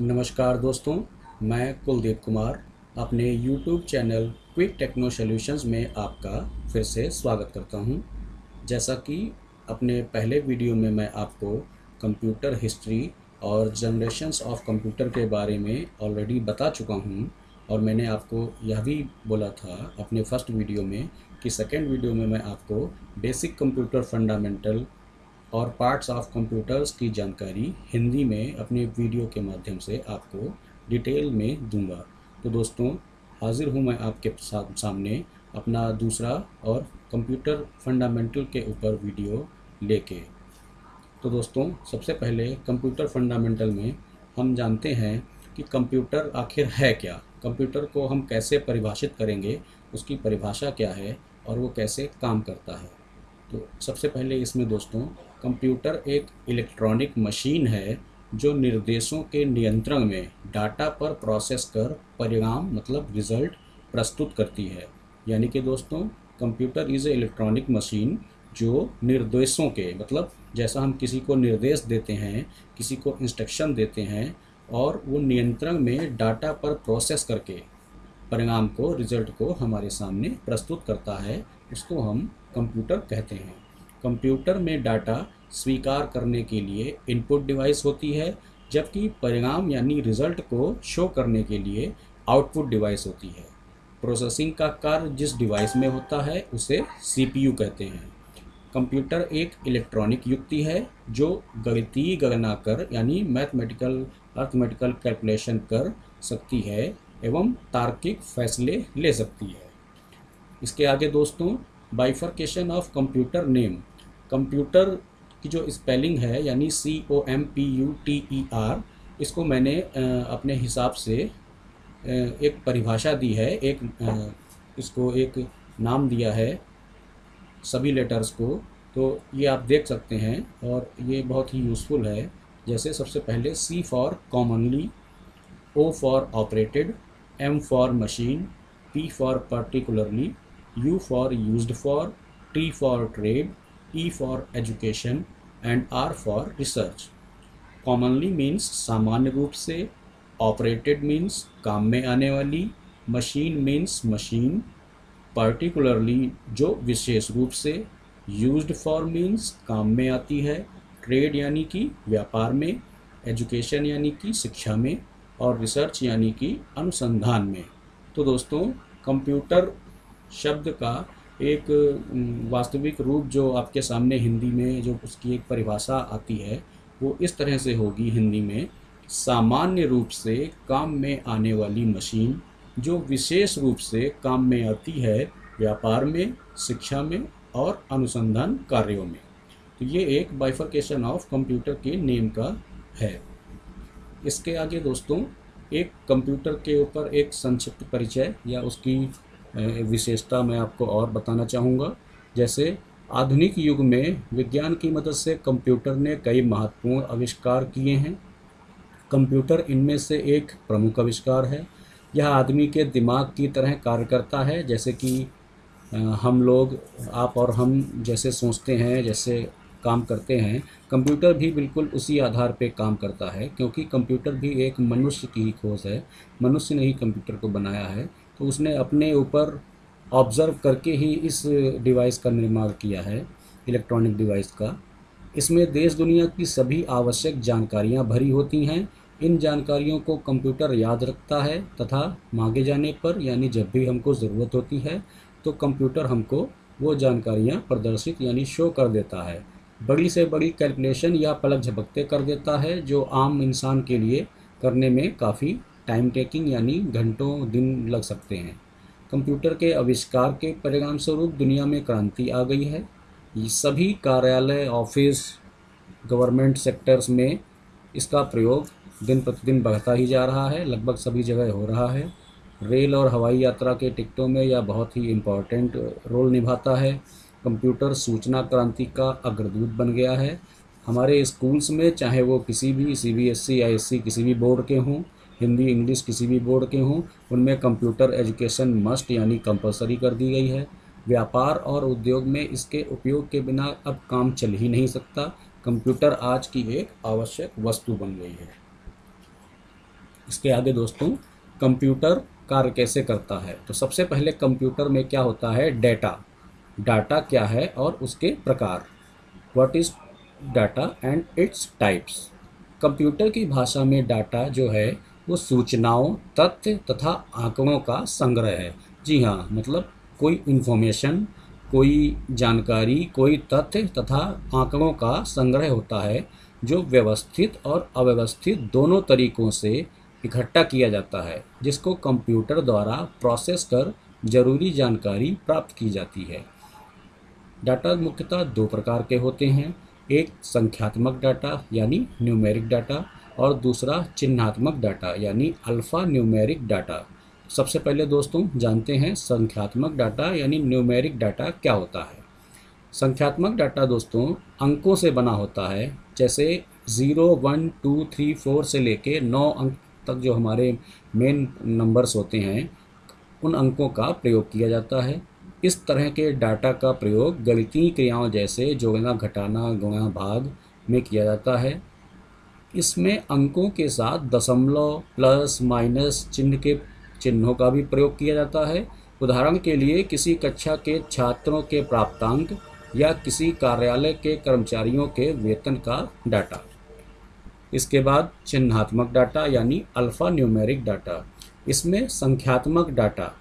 नमस्कार दोस्तों, मैं कुलदीप कुमार, अपने YouTube channel quick techno solutions में आपका फिर से स्वागत करता हूँ। जैसा कि अपने पहले वीडियो में मैं आपको कंप्यूटर हिस्ट्री और जनरेशंस ऑफ़ कंप्यूटर के बारे में ऑलरेडी बता चुका हूँ और मैंने आपको यह भी बोला था अपने फ़र्स्ट वीडियो में कि सेकेंड वीडियो में मैं आपको बेसिक कंप्यूटर फंडामेंटल और पार्ट्स ऑफ़ कंप्यूटर्स की जानकारी हिंदी में अपने वीडियो के माध्यम से आपको डिटेल में दूँगा। तो दोस्तों, हाजिर हूँ मैं आपके सामने अपना दूसरा और कंप्यूटर फंडामेंटल के ऊपर वीडियो लेके। तो दोस्तों, सबसे पहले कंप्यूटर फंडामेंटल में हम जानते हैं कि कंप्यूटर आखिर है क्या। कंप्यूटर को हम कैसे परिभाषित करेंगे, उसकी परिभाषा क्या है और वो कैसे काम करता है। तो सबसे पहले इसमें दोस्तों कंप्यूटर एक इलेक्ट्रॉनिक मशीन है जो निर्देशों के नियंत्रण में डाटा पर प्रोसेस कर परिणाम मतलब रिज़ल्ट प्रस्तुत करती है। यानी कि दोस्तों, computer is a electronic machine जो निर्देशों के मतलब जैसा हम किसी को निर्देश देते हैं, किसी को इंस्ट्रक्शन देते हैं और वो नियंत्रण में डाटा पर प्रोसेस करके परिणाम को, रिज़ल्ट को हमारे सामने प्रस्तुत करता है, उसको हम कंप्यूटर कहते हैं। कंप्यूटर में डाटा स्वीकार करने के लिए इनपुट डिवाइस होती है, जबकि परिणाम यानी रिज़ल्ट को शो करने के लिए आउटपुट डिवाइस होती है। प्रोसेसिंग का कार्य जिस डिवाइस में होता है, उसे सीपीयू कहते हैं। कंप्यूटर एक इलेक्ट्रॉनिक युक्ति है, जो गणितीय गणना कर, यानी मैथमेटिकल अर्थमेटिकल कैलकुलेशन कर सकती है एवं तार्किक फैसले ले सकती है। इसके आगे दोस्तों bifurcation of computer name computer की जो स्पेलिंग है यानी C O M P U T E R इसको मैंने अपने हिसाब से एक परिभाषा दी है एक इसको एक नाम दिया है सभी लेटर्स को। तो ये आप देख सकते हैं और ये बहुत ही यूज़फुल है। जैसे सबसे पहले C for commonly O for operated M for machine P for particularly U for used for T for trade, E for education and R for research. Commonly means सामान्य रूप से ऑपरेटेड मीन्स काम में आने वाली मशीन मीन्स मशीन पर्टिकुलरली जो विशेष रूप से यूज्ड फॉर मीन्स काम में आती है ट्रेड यानी कि व्यापार में एजुकेशन यानी कि शिक्षा में और रिसर्च यानी कि अनुसंधान में तो दोस्तों कंप्यूटर शब्द का एक वास्तविक रूप जो आपके सामने हिंदी में जो उसकी एक परिभाषा आती है, वो इस तरह से होगी हिंदी में, सामान्य रूप से काम में आने वाली मशीन जो विशेष रूप से काम में आती है व्यापार में, शिक्षा में और अनुसंधान कार्यों में। तो ये एक बाइफर्केशन ऑफ़ कंप्यूटर के नेम का है। इसके आगे दोस्तों, एक कंप्यूटर के ऊपर एक संक्षिप्त परिचय या उसकी विशेषता मैं आपको और बताना चाहूँगा। जैसे आधुनिक युग में विज्ञान की मदद से कंप्यूटर ने कई महत्वपूर्ण आविष्कार किए हैं। कंप्यूटर इनमें से एक प्रमुख आविष्कार है। यह आदमी के दिमाग की तरह कार्य करता है, जैसे कि हम लोग, आप और हम जैसे सोचते हैं, जैसे काम करते हैं। कंप्यूटर भी बिल्कुल उसी आधार पे काम करता है, क्योंकि कंप्यूटर भी एक मनुष्य की खोज है। मनुष्य ने ही कंप्यूटर को बनाया है। तो उसने अपने ऊपर ऑब्ज़र्व करके ही इस डिवाइस का निर्माण किया है इलेक्ट्रॉनिक डिवाइस का। इसमें देश दुनिया की सभी आवश्यक जानकारियाँ भरी होती हैं। इन जानकारियों को कंप्यूटर याद रखता है तथा मांगे जाने पर, यानी जब भी हमको ज़रूरत होती है तो कंप्यूटर हमको वो जानकारियाँ प्रदर्शित, यानी शो कर देता है। बड़ी से बड़ी कैलकुलेशन या पलक झपकते कर देता है, जो आम इंसान के लिए करने में काफ़ी टाइम टेकिंग यानी घंटों, दिन लग सकते हैं। कंप्यूटर के आविष्कार के परिणाम स्वरूप दुनिया में क्रांति आ गई है। ये सभी कार्यालय, ऑफ़िस, गवर्नमेंट सेक्टर्स में इसका प्रयोग दिन प्रतिदिन बढ़ता ही जा रहा है, लगभग सभी जगह हो रहा है। रेल और हवाई यात्रा के टिकटों में यह बहुत ही इम्पोर्टेंट रोल निभाता है। कंप्यूटर सूचना क्रांति का अग्रदूत बन गया है। हमारे स्कूल्स में, चाहे वो किसी भी C B S C I S C किसी भी बोर्ड के हों हिंदी, इंग्लिश किसी भी बोर्ड के हों, उनमें कंप्यूटर एजुकेशन मस्ट यानी कंपलसरी कर दी गई है। व्यापार और उद्योग में इसके उपयोग के बिना अब काम चल ही नहीं सकता। कंप्यूटर आज की एक आवश्यक वस्तु बन गई है। इसके आगे दोस्तों, कंप्यूटर कार्य कैसे करता है? तो सबसे पहले कंप्यूटर में क्या होता है? डेटा। डाटा क्या है और उसके प्रकार। What is data and its types computer की भाषा में डाटा जो है वो सूचनाओं, तथ्य तथा आंकड़ों का संग्रह है। जी हाँ मतलब कोई इन्फॉर्मेशन कोई जानकारी, कोई तथ्य तथा आंकड़ों का संग्रह होता है, जो व्यवस्थित और अव्यवस्थित दोनों तरीकों से इकट्ठा किया जाता है, जिसको कंप्यूटर द्वारा प्रोसेस कर ज़रूरी जानकारी प्राप्त की जाती है। डाटा मुख्यतः दो प्रकार के होते हैं, एक संख्यात्मक डाटा यानी न्यूमेरिक डाटा और दूसरा चिन्हात्मक डाटा, यानी अल्फ़ा न्यूमेरिक डाटा। सबसे पहले दोस्तों, जानते हैं संख्यात्मक डाटा, यानी न्यूमेरिक डाटा क्या होता है। संख्यात्मक डाटा दोस्तों, अंकों से बना होता है, जैसे zero, one, two, three, four से लेके नौ अंक तक जो हमारे मेन नंबर्स होते हैं, उन अंकों का प्रयोग किया जाता है। इस तरह के डाटा का प्रयोग गणितीय क्रियाओं जैसे जोड़ना, घटाना, गुणा, भाग में किया जाता है। इसमें अंकों के साथ दशमलव, प्लस, माइनस चिन्ह के चिन्हों का भी प्रयोग किया जाता है। उदाहरण के लिए, किसी कक्षा के छात्रों के प्राप्तांक या किसी कार्यालय के कर्मचारियों के वेतन का डाटा। इसके बाद चिन्हात्मक डाटा यानी अल्फ़ा न्यूमेरिक डाटा। इसमें संख्यात्मक डाटा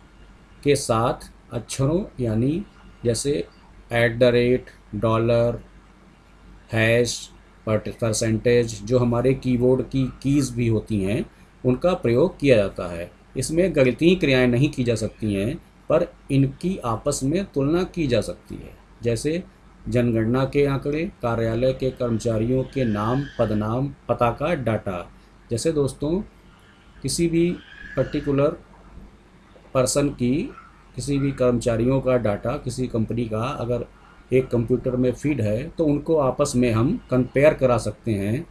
के साथ अक्षरों यानी जैसे at the rate dollar hash percentage जो हमारे कीबोर्ड की कीज़ भी होती हैं, उनका प्रयोग किया जाता है। इसमें गणितीय क्रियाएँ नहीं की जा सकती हैं, पर इनकी आपस में तुलना की जा सकती है। जैसे जनगणना के आंकड़े, कार्यालय के कर्मचारियों के नाम, पदनाम, पता का डाटा। जैसे दोस्तों, किसी भी पर्टिकुलर पर्सन की, किसी भी कर्मचारियों का डाटा किसी कंपनी का अगर एक कंप्यूटर में फ़ीड है तो उनको आपस में हम कंपेयर करा सकते हैं।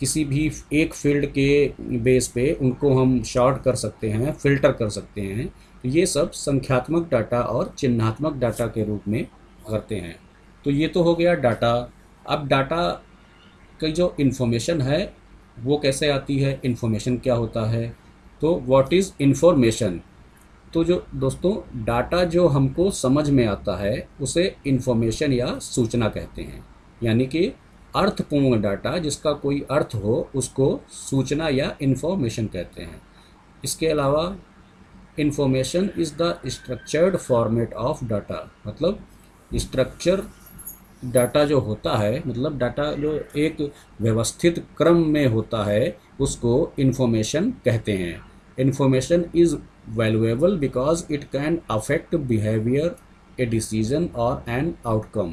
किसी भी एक फ़ील्ड के बेस पे उनको हम शॉर्ट कर सकते हैं फ़िल्टर कर सकते हैं। तो ये सब संख्यात्मक डाटा और चिन्हात्मक डाटा के रूप में करते हैं। तो ये तो हो गया डाटा अब डाटा की जो इन्फॉर्मेशन है, वो कैसे आती है? इन्फॉर्मेशन क्या होता है? तो व्हाट इज़ इन्फॉर्मेशन तो जो दोस्तों डाटा जो हमको समझ में आता है, उसे इन्फॉर्मेशन या सूचना कहते हैं। यानी कि अर्थपूर्ण डाटा जिसका कोई अर्थ हो, उसको सूचना या इन्फॉर्मेशन कहते हैं। इसके अलावा information is the structured format of data मतलब स्ट्रक्चर डाटा जो होता है मतलब डाटा जो एक व्यवस्थित क्रम में होता है, उसको इन्फॉर्मेशन कहते हैं। Information is valuable because it can affect behaviour a decision और एन आउटकम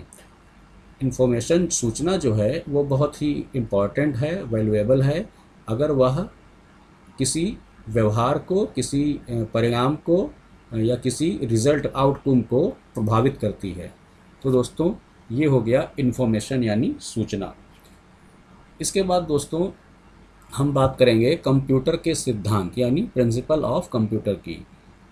इन्फॉर्मेशन सूचना जो है, वो बहुत ही इंपॉर्टेंट है वैल्यूएबल है। अगर वह किसी व्यवहार को, किसी परिणाम को या किसी रिज़ल्ट आउटकम को प्रभावित करती है। तो दोस्तों, ये हो गया इन्फॉर्मेशन यानी सूचना। इसके बाद दोस्तों हम बात करेंगे कंप्यूटर के सिद्धांत, यानी प्रिंसिपल ऑफ़ कंप्यूटर की।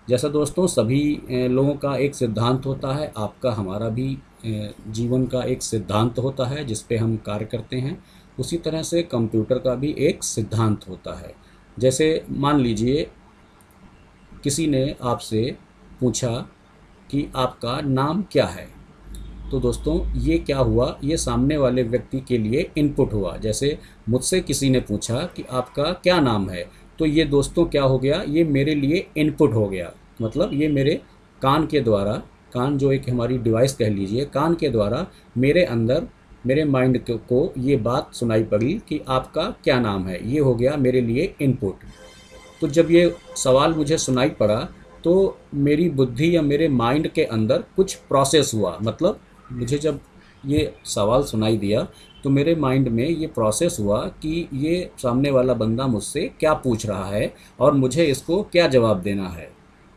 जैसा दोस्तों, सभी लोगों का एक सिद्धांत होता है, आपका, हमारा भी जीवन का एक सिद्धांत होता है, जिस पे हम कार्य करते हैं। उसी तरह से कंप्यूटर का भी एक सिद्धांत होता है। जैसे मान लीजिए, किसी ने आपसे पूछा कि आपका नाम क्या है? तो दोस्तों, ये क्या हुआ? ये सामने वाले व्यक्ति के लिए इनपुट हुआ। जैसे मुझसे किसी ने पूछा कि आपका क्या नाम है? तो ये दोस्तों क्या हो गया? ये मेरे लिए इनपुट हो गया। मतलब ये मेरे कान के द्वारा, कान जो एक हमारी डिवाइस कह लीजिए, कान के द्वारा मेरे अंदर, मेरे माइंड को ये बात सुनाई पड़ी कि आपका क्या नाम है? ये हो गया मेरे लिए इनपुट तो जब ये सवाल मुझे सुनाई पड़ा तो मेरी बुद्धि या मेरे माइंड के अंदर कुछ प्रोसेस हुआ। मतलब मुझे जब ये सवाल सुनाई दिया तो मेरे माइंड में ये प्रोसेस हुआ कि ये सामने वाला बंदा मुझसे क्या पूछ रहा है और मुझे इसको क्या जवाब देना है।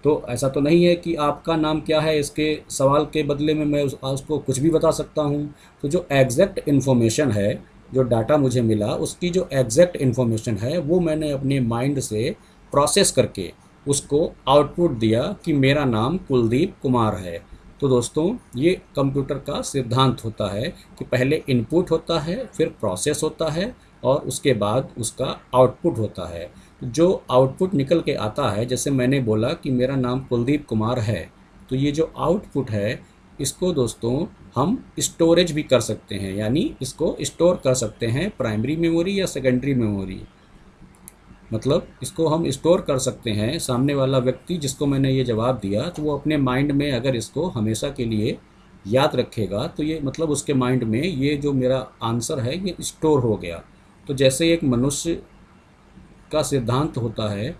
तो ऐसा तो नहीं है कि आपका नाम क्या है इसके सवाल के बदले में मैं उस, उसको कुछ भी बता सकता हूँ। तो जो एग्जैक्ट इन्फॉर्मेशन है जो डाटा मुझे मिला उसकी जो एग्जैक्ट इन्फॉर्मेशन है वो मैंने अपने माइंड से प्रोसेस करके उसको आउटपुट दिया कि मेरा नाम कुलदीप कुमार है। तो दोस्तों, ये कंप्यूटर का सिद्धांत होता है कि पहले इनपुट होता है, फिर प्रोसेस होता है और उसके बाद उसका आउटपुट होता है। जो आउटपुट निकल के आता है, जैसे मैंने बोला कि मेरा नाम कुलदीप कुमार है तो ये जो आउटपुट है, इसको दोस्तों हम स्टोरेज भी कर सकते हैं, यानी इसको स्टोर कर सकते हैं, प्राइमरी मेमोरी या सेकेंडरी मेमोरी। मतलब इसको हम स्टोर कर सकते हैं सामने वाला व्यक्ति जिसको मैंने ये जवाब दिया तो वो अपने माइंड में अगर इसको हमेशा के लिए याद रखेगा तो ये मतलब उसके माइंड में ये जो मेरा आंसर है, ये स्टोर हो गया। तो जैसे एक मनुष्य का सिद्धांत होता है,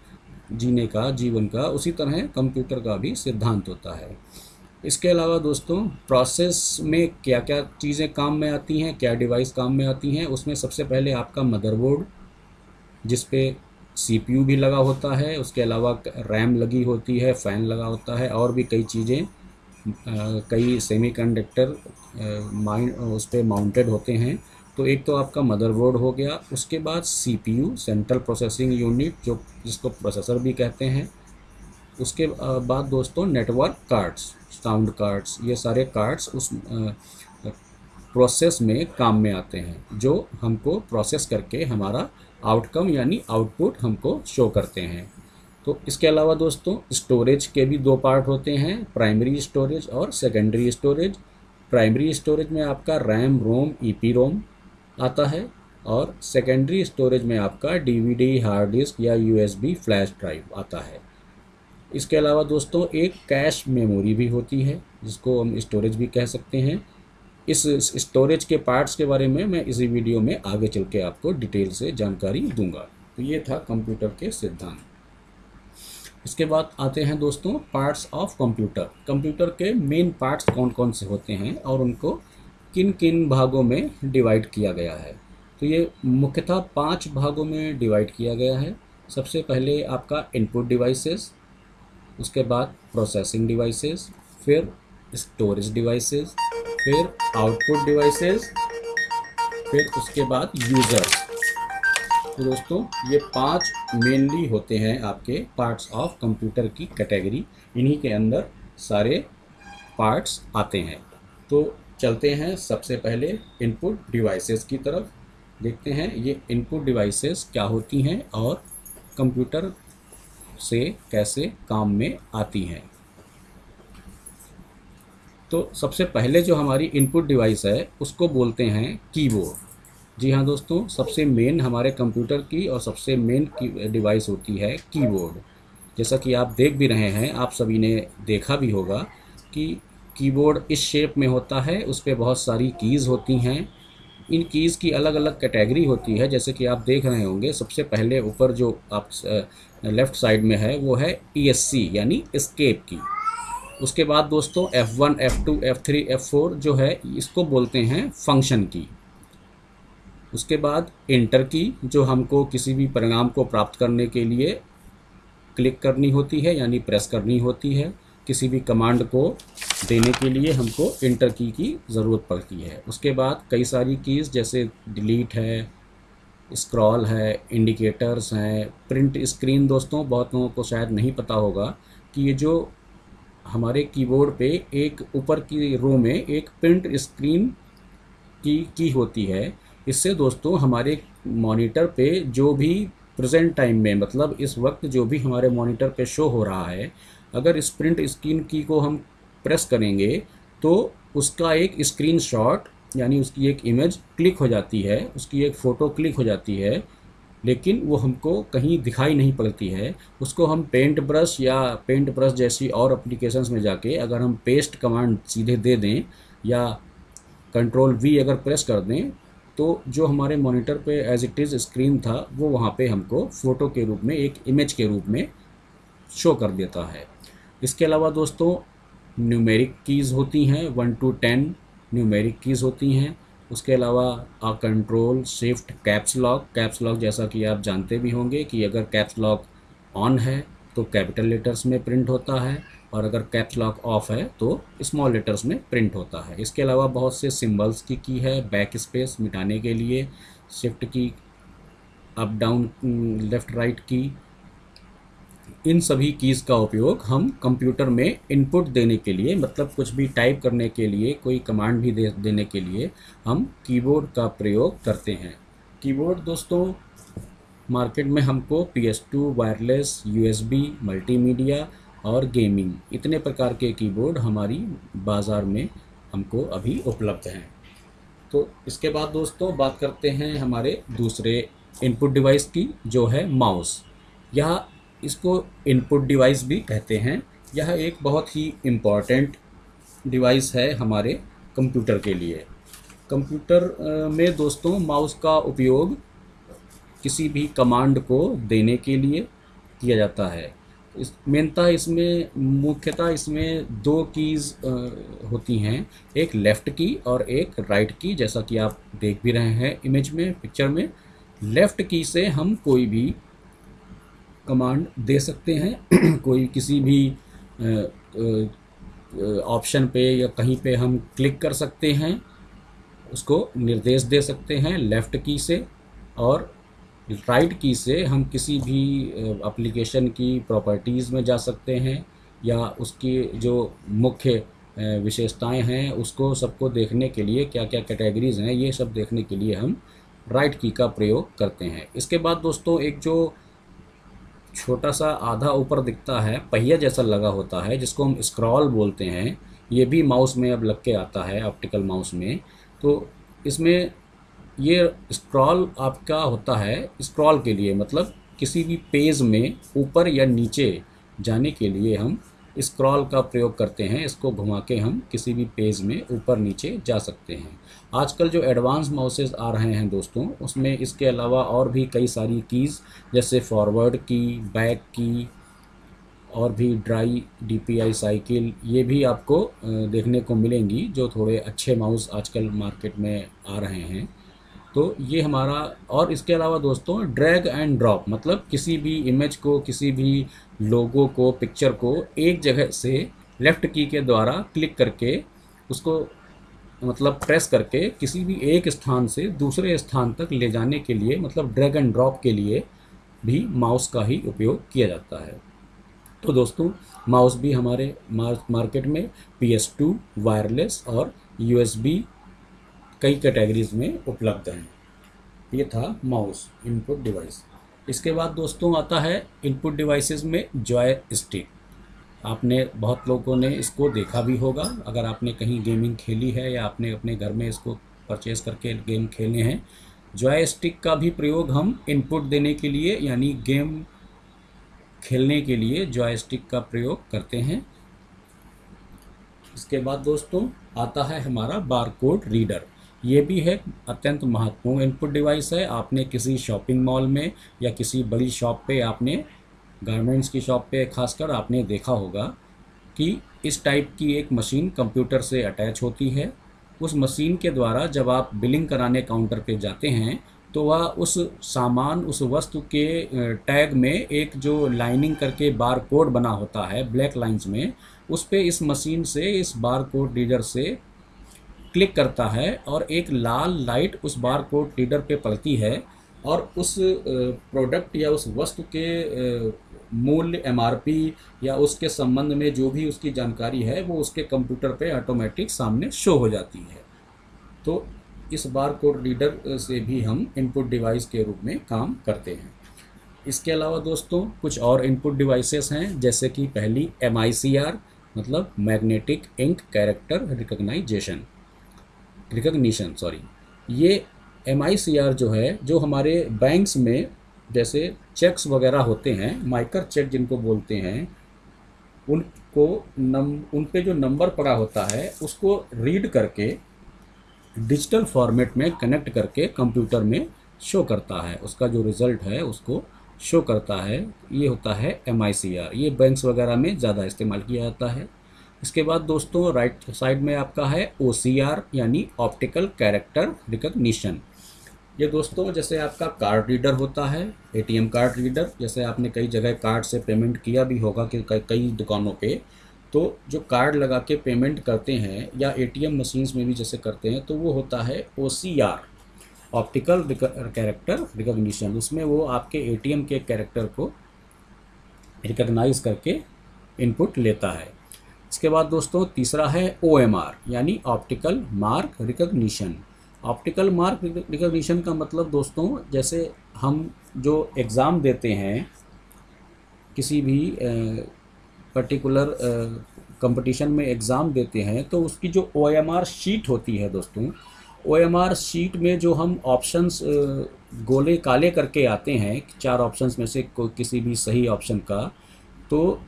जीने का, जीवन का, उसी तरह कंप्यूटर का भी सिद्धांत होता है। इसके अलावा दोस्तों प्रोसेस में क्या क्या चीज़ें काम में आती हैं, क्या डिवाइस काम में आती हैं, उसमें सबसे पहले आपका मदरबोर्ड जिस पे सीपीयू भी लगा होता है, उसके अलावा रैम लगी होती है, फ़ैन लगा होता है, और भी कई चीज़ें कई सेमीकंडक्टर माइंड उस पर माउंटेड होते हैं। तो एक तो आपका मदरबोर्ड हो गया, उसके बाद सीपीयू, सेंट्रल प्रोसेसिंग यूनिट, जो जिसको प्रोसेसर भी कहते हैं। उसके बाद दोस्तों नेटवर्क कार्ड्स, साउंड कार्ड्स, ये सारे कार्ड्स उस प्रोसेस में काम में आते हैं, जो हमको प्रोसेस करके हमारा आउटकम यानी आउटपुट हमको शो करते हैं। तो इसके अलावा दोस्तों स्टोरेज के भी दो पार्ट होते हैं प्राइमरी स्टोरेज और सेकेंडरी स्टोरेज प्राइमरी स्टोरेज में आपका रैम रोम ईपी रोम आता है और सेकेंडरी स्टोरेज में आपका डीवीडी हार्ड डिस्क या यूएसबी फ्लैश ड्राइव आता है। इसके अलावा दोस्तों, एक कैश मेमोरी भी होती है, जिसको हम स्टोरेज भी कह सकते हैं। इस स्टोरेज के पार्ट्स के बारे में मैं इसी वीडियो में आगे चल के आपको डिटेल से जानकारी दूँगा। तो ये था कंप्यूटर के सिद्धांत। इसके बाद आते हैं दोस्तों पार्ट्स ऑफ़ कंप्यूटर कंप्यूटर के मेन पार्ट्स कौन कौन से होते हैं और उनको किन किन भागों में डिवाइड किया गया है। तो ये मुख्यतः पाँच भागों में डिवाइड किया गया है। सबसे पहले आपका इनपुट डिवाइसेस उसके बाद प्रोसेसिंग डिवाइसेस फिर स्टोरेज डिवाइसेस फिर आउटपुट डिवाइसेस फिर उसके बाद यूज़र तो दोस्तों, ये पाँच मेनली होते हैं आपके पार्ट्स ऑफ़ कंप्यूटर की कैटेगरी इन्हीं के अंदर सारे पार्ट्स आते हैं। तो चलते हैं सबसे पहले इनपुट डिवाइसेस की तरफ़। देखते हैं ये इनपुट डिवाइसेस क्या होती हैं और कंप्यूटर से कैसे काम में आती हैं। तो सबसे पहले जो हमारी इनपुट डिवाइस है, उसको बोलते हैं कीबोर्ड जी हाँ दोस्तों, सबसे मेन हमारे कंप्यूटर की और सबसे मेन की डिवाइस होती है कीबोर्ड जैसा कि आप देख भी रहे हैं, आप सभी ने देखा भी होगा कि कीबोर्ड इस शेप में होता है, उस पर बहुत सारी कीज़ होती हैं। इन कीज़ की अलग अलग कैटेगरी होती है, जैसे कि आप देख रहे होंगे, सबसे पहले ऊपर जो आप लेफ़्ट साइड में है, वो है ई e यानी स्केप की उसके बाद दोस्तों F1, F2, F3, F4 जो है इसको बोलते हैं फ़ंक्शन की उसके बाद इंटर की जो हमको किसी भी परिणाम को प्राप्त करने के लिए क्लिक करनी होती है यानी प्रेस करनी होती है किसी भी कमांड को देने के लिए हमको इंटर की की ज़रूरत पड़ती है। उसके बाद कई सारी कीज़ जैसे डिलीट है स्क्रॉल है इंडिकेटर्स हैं प्रिंट स्क्रीन दोस्तों बहुत लोगों को शायद नहीं पता होगा कि ये जो हमारे कीबोर्ड पे एक ऊपर की रो में एक प्रिंट स्क्रीन की की होती है। इससे दोस्तों, हमारे मॉनिटर पे जो भी प्रेजेंट टाइम में मतलब इस वक्त जो भी हमारे मॉनिटर पे शो हो रहा है, अगर इस प्रिंट स्क्रीन की को हम प्रेस करेंगे तो उसका एक स्क्रीनशॉट यानी उसकी एक इमेज क्लिक हो जाती है, उसकी एक फ़ोटो क्लिक हो जाती है। लेकिन वो हमको कहीं दिखाई नहीं पड़ती है। उसको हम पेंट ब्रश या पेंट ब्रश जैसी और एप्लीकेशंस में जाके अगर हम पेस्ट कमांड सीधे दे दें या कंट्रोल वी अगर प्रेस कर दें तो जो हमारे मॉनिटर पे एज इट इज़ स्क्रीन था, वो वहाँ पे हमको फ़ोटो के रूप में, एक इमेज के रूप में शो कर देता है। इसके अलावा दोस्तों न्यूमेरिक कीज़ होती हैं one two ten numeric keys होती हैं। उसके अलावा आ control shift caps lock caps lock जैसा कि आप जानते भी होंगे कि अगर कैप्स लॉक ऑन है तो कैपिटल लेटर्स में प्रिंट होता है और अगर कैप्स लॉक ऑफ़ है तो स्मॉल लेटर्स में प्रिंट होता है। इसके अलावा बहुत से सिंबल्स की की है बैक स्पेस मिटाने के लिए शिफ्ट की अप डाउन लेफ़्ट राइट की इन सभी कीज़ का उपयोग हम कंप्यूटर में इनपुट देने के लिए मतलब कुछ भी टाइप करने के लिए, कोई कमांड भी दे, देने के लिए हम कीबोर्ड का प्रयोग करते हैं। कीबोर्ड दोस्तों मार्केट में हमको P S two wireless U S B multimedia और गेमिंग इतने प्रकार के कीबोर्ड हमारी बाज़ार में हमको अभी उपलब्ध हैं। तो इसके बाद दोस्तों बात करते हैं हमारे दूसरे इनपुट डिवाइस की, जो है माउस यह इसको इनपुट डिवाइस भी कहते हैं। यह एक बहुत ही इंपॉर्टेंट डिवाइस है हमारे कंप्यूटर के लिए। कंप्यूटर में दोस्तों माउस का उपयोग किसी भी कमांड को देने के लिए किया जाता है। इस, मेनता इसमें, मुख्यतः इसमें दो कीज़ होती हैं। एक लेफ़्ट की और एक राइट की, जैसा कि आप देख भी रहे हैं इमेज में पिक्चर में। लेफ़्ट की से हम कोई भी कमांड दे सकते हैं। कोई किसी भी ऑप्शन पे या कहीं पे हम क्लिक कर सकते हैं, उसको निर्देश दे सकते हैं लेफ़्ट की से और राइट की से हम किसी भी एप्लीकेशन की प्रॉपर्टीज़ में जा सकते हैं या उसकी जो मुख्य विशेषताएँ हैं, उसको सबको देखने के लिए क्या क्या कैटेगरीज़ हैं, ये सब देखने के लिए हम राइट की का प्रयोग करते हैं। इसके बाद दोस्तों एक जो छोटा सा आधा ऊपर दिखता है, पहिया जैसा लगा होता है, जिसको हम स्क्रॉल बोलते हैं। ये भी माउस में अब लग के आता है ऑप्टिकल माउस में। तो इसमें ये स्क्रॉल आपका होता है स्क्रॉल के लिए मतलब किसी भी पेज में ऊपर या नीचे जाने के लिए हम स्क्रॉल का प्रयोग करते हैं। इसको घुमा के हम किसी भी पेज में ऊपर नीचे जा सकते हैं। आजकल जो एडवांस माउसेस आ रहे हैं दोस्तों, उसमें इसके अलावा और भी कई सारी कीज़ जैसे फॉरवर्ड की बैक की और भी ड्राई डीपीआई साइकिल ये भी आपको देखने को मिलेंगी जो थोड़े अच्छे माउस आजकल मार्केट में आ रहे हैं। तो ये हमारा, और इसके अलावा दोस्तों ड्रैग एंड ड्रॉप मतलब किसी भी इमेज को, किसी भी लोगो को पिक्चर को एक जगह से लेफ़्ट की के द्वारा क्लिक करके उसको मतलब प्रेस करके किसी भी एक स्थान से दूसरे स्थान तक ले जाने के लिए मतलब ड्रैग एंड ड्रॉप के लिए भी माउस का ही उपयोग किया जाता है। तो दोस्तों माउस भी हमारे मार्केट में पी एस टू वायरलेस और यू एस बी कई कैटेगरीज में उपलब्ध हैं। ये था माउस इनपुट डिवाइस इसके बाद दोस्तों आता है इनपुट डिवाइसेस में जॉय स्टिक आपने बहुत लोगों ने इसको देखा भी होगा। अगर आपने कहीं गेमिंग खेली है या आपने अपने घर में इसको परचेज़ करके गेम खेले हैं जॉय स्टिक का भी प्रयोग हम इनपुट देने के लिए, यानी गेम खेलने के लिए जॉय स्टिक का प्रयोग करते हैं। इसके बाद दोस्तों, आता है हमारा बारकोड रीडर ये भी है अत्यंत महत्वपूर्ण इनपुट डिवाइस है। आपने किसी शॉपिंग मॉल में या किसी बड़ी शॉप पे आपने गारमेंट्स की शॉप पे खासकर आपने देखा होगा कि इस टाइप की एक मशीन कंप्यूटर से अटैच होती है। उस मशीन के द्वारा जब आप बिलिंग कराने काउंटर पे जाते हैं तो वह उस सामान, उस वस्तु के टैग में एक जो लाइनिंग करके बार कोड बना होता है ब्लैक लाइंस में, उस पर इस मशीन से, इस बार कोड रीडर से क्लिक करता है और एक लाल लाइट उस बार कोड रीडर पे पड़ती है और उस प्रोडक्ट या उस वस्तु के मूल्य एम या उसके संबंध में जो भी उसकी जानकारी है, वो उसके कंप्यूटर पे ऑटोमेटिक सामने शो हो जाती है। तो इस बार कोड रीडर से भी हम इनपुट डिवाइस के रूप में काम करते हैं। इसके अलावा दोस्तों, कुछ और इनपुट डिवाइसेस हैं, जैसे कि पहली एमआईसीआर मतलब magnetic ink character recognization recognition sorry ये एमआईसीआर जो है, जो हमारे बैंक्स में जैसे चेक्स वगैरह होते हैं माइकर चेक जिनको बोलते हैं, उनको नम उन पे जो नंबर पड़ा होता है, उसको रीड करके डिजिटल फॉर्मेट में कनेक्ट करके कंप्यूटर में शो करता है। उसका जो रिज़ल्ट है, उसको शो करता है। ये होता है एमआईसीआर ये बैंक्स वगैरह में ज़्यादा इस्तेमाल किया जाता है। इसके बाद दोस्तों राइट साइड में आपका है ओसीआर यानी ऑप्टिकल कैरेक्टर रिकग्निशन ये दोस्तों, जैसे आपका कार्ड रीडर होता है एटीएम कार्ड रीडर जैसे आपने कई जगह कार्ड से पेमेंट किया भी होगा कि कई दुकानों पे तो जो कार्ड लगा के पेमेंट करते हैं या एटीएम मशीन्स में भी जैसे करते हैं तो वो होता है ओसीआर ऑप्टिकल कैरेक्टर रिकग्निशन उसमें वो आपके एटीएम के कैरेक्टर को रिकग्नाइज करके इनपुट लेता है। इसके बाद दोस्तों, तीसरा है ओएमआर यानी optical mark recognition optical mark recognition का मतलब दोस्तों, जैसे हम जो एग्ज़ाम देते हैं, किसी भी पर्टिकुलर कंपटीशन में एग्ज़ाम देते हैं तो उसकी जो ओएमआर शीट होती है दोस्तों ओएमआर शीट में जो हम ऑप्शंस गोले काले करके आते हैं, चार ऑप्शंस में से कोई किसी भी सही ऑप्शन का तो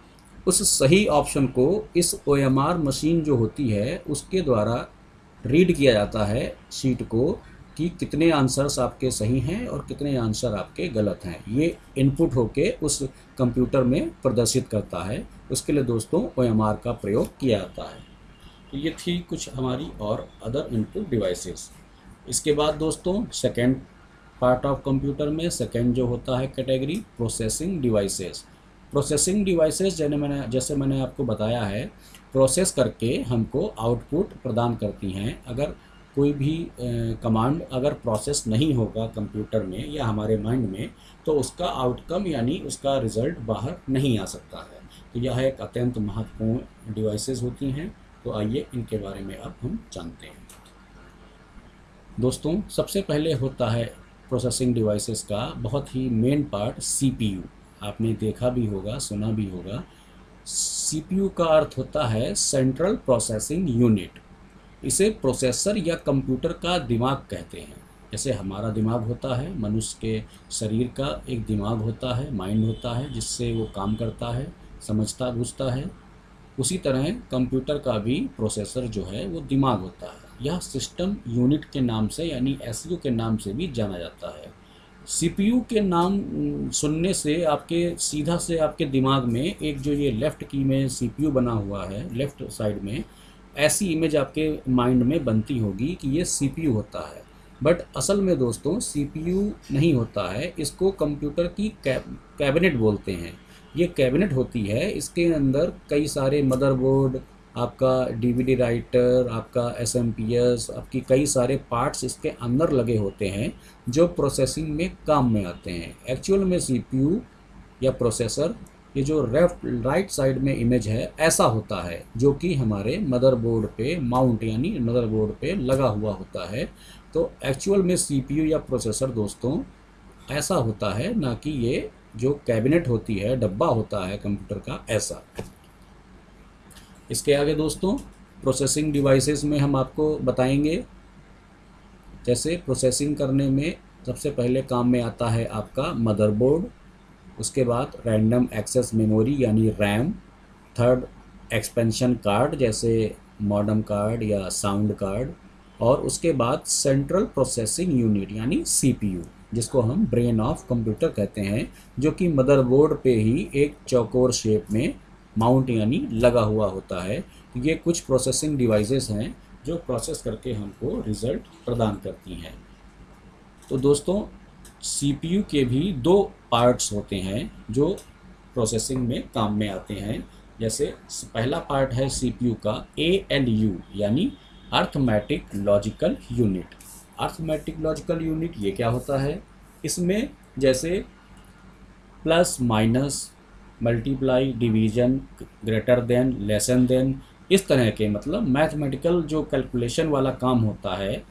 उस सही ऑप्शन को इस ओएमआर मशीन जो होती है, उसके द्वारा रीड किया जाता है सीट को कि कितने आंसर्स आपके सही हैं और कितने आंसर आपके गलत हैं। ये इनपुट होके उस कंप्यूटर में प्रदर्शित करता है। उसके लिए दोस्तों ओएमआर का प्रयोग किया जाता है। तो ये थी कुछ हमारी और अदर इनपुट डिवाइसेस इसके बाद दोस्तों सेकेंड पार्ट ऑफ़ कंप्यूटर में सेकेंड जो होता है category processing devices processing devices जैसे मैंने जैसे मैंने आपको बताया है प्रोसेस करके हमको आउटपुट प्रदान करती हैं। अगर कोई भी कमांड अगर प्रोसेस नहीं होगा कंप्यूटर में या हमारे माइंड में तो उसका आउटकम यानी उसका रिज़ल्ट बाहर नहीं आ सकता है। तो यह एक अत्यंत महत्वपूर्ण डिवाइसेस होती हैं। तो आइए इनके बारे में अब हम जानते हैं। दोस्तों, सबसे पहले होता है प्रोसेसिंग डिवाइसेस का बहुत ही मेन पार्ट सीपीयू। आपने देखा भी होगा, सुना भी होगा सीपीयू का अर्थ होता है सेंट्रल प्रोसेसिंग यूनिट इसे प्रोसेसर या कंप्यूटर का दिमाग कहते हैं। जैसे हमारा दिमाग होता है, मनुष्य के शरीर का एक दिमाग होता है माइंड होता है, जिससे वो काम करता है, समझता, बूझता है। उसी तरह कंप्यूटर का भी प्रोसेसर जो है, वो दिमाग होता है। यह सिस्टम यूनिट के नाम से, यानी एसयू के नाम से भी जाना जाता है। सीपीयू के नाम सुनने से आपके, सीधा से आपके दिमाग में एक जो ये लेफ़्ट की में सीपीयू बना हुआ है, लेफ़्ट साइड में, ऐसी इमेज आपके माइंड में बनती होगी कि ये सीपीयू होता है। बट असल में दोस्तों, सीपीयू नहीं होता है, इसको कंप्यूटर की कैबिनेट बोलते हैं। ये कैबिनेट होती है, इसके अंदर कई सारे मदरबोर्ड आपका डीवीडी राइटर आपका एसएमपीएस आपकी कई सारे पार्ट्स इसके अंदर लगे होते हैं, जो प्रोसेसिंग में काम में आते हैं। एक्चुअल में सीपीयू या प्रोसेसर ये जो लेफ़्ट राइट साइड में इमेज है, ऐसा होता है, जो कि हमारे मदरबोर्ड पे माउंट यानी मदरबोर्ड पे लगा हुआ होता है। तो एक्चुअल में सीपीयू या प्रोसेसर दोस्तों, ऐसा होता है, ना कि ये जो कैबिनेट होती है, डब्बा होता है कंप्यूटर का, ऐसा। इसके आगे दोस्तों प्रोसेसिंग डिवाइसेस में हम आपको बताएँगे, जैसे प्रोसेसिंग करने में सबसे पहले काम में आता है आपका मदरबोर्ड उसके बाद रैंडम एक्सेस मेमोरी यानी रैम थर्ड एक्सपेंशन कार्ड जैसे मॉडम कार्ड या साउंड कार्ड और उसके बाद सेंट्रल प्रोसेसिंग यूनिट यानी सीपीयू जिसको हम ब्रेन ऑफ़ कंप्यूटर कहते हैं, जो कि मदरबोर्ड पे ही एक चौकोर शेप में माउंट यानी लगा हुआ होता है। ये कुछ प्रोसेसिंग डिवाइसेस हैं जो प्रोसेस करके हमको रिज़ल्ट प्रदान करती हैं। तो दोस्तों सीपीयू के भी दो पार्ट्स होते हैं जो प्रोसेसिंग में काम में आते हैं। जैसे, पहला पार्ट है सीपीयू का ए एल यू यानी arithmetic logical unit arithmetic logical unit ये क्या होता है? इसमें जैसे plus minus multiply division greater than lesson than इस तरह के मतलब मैथमेटिकल जो कैलकुलेशन वाला काम होता है,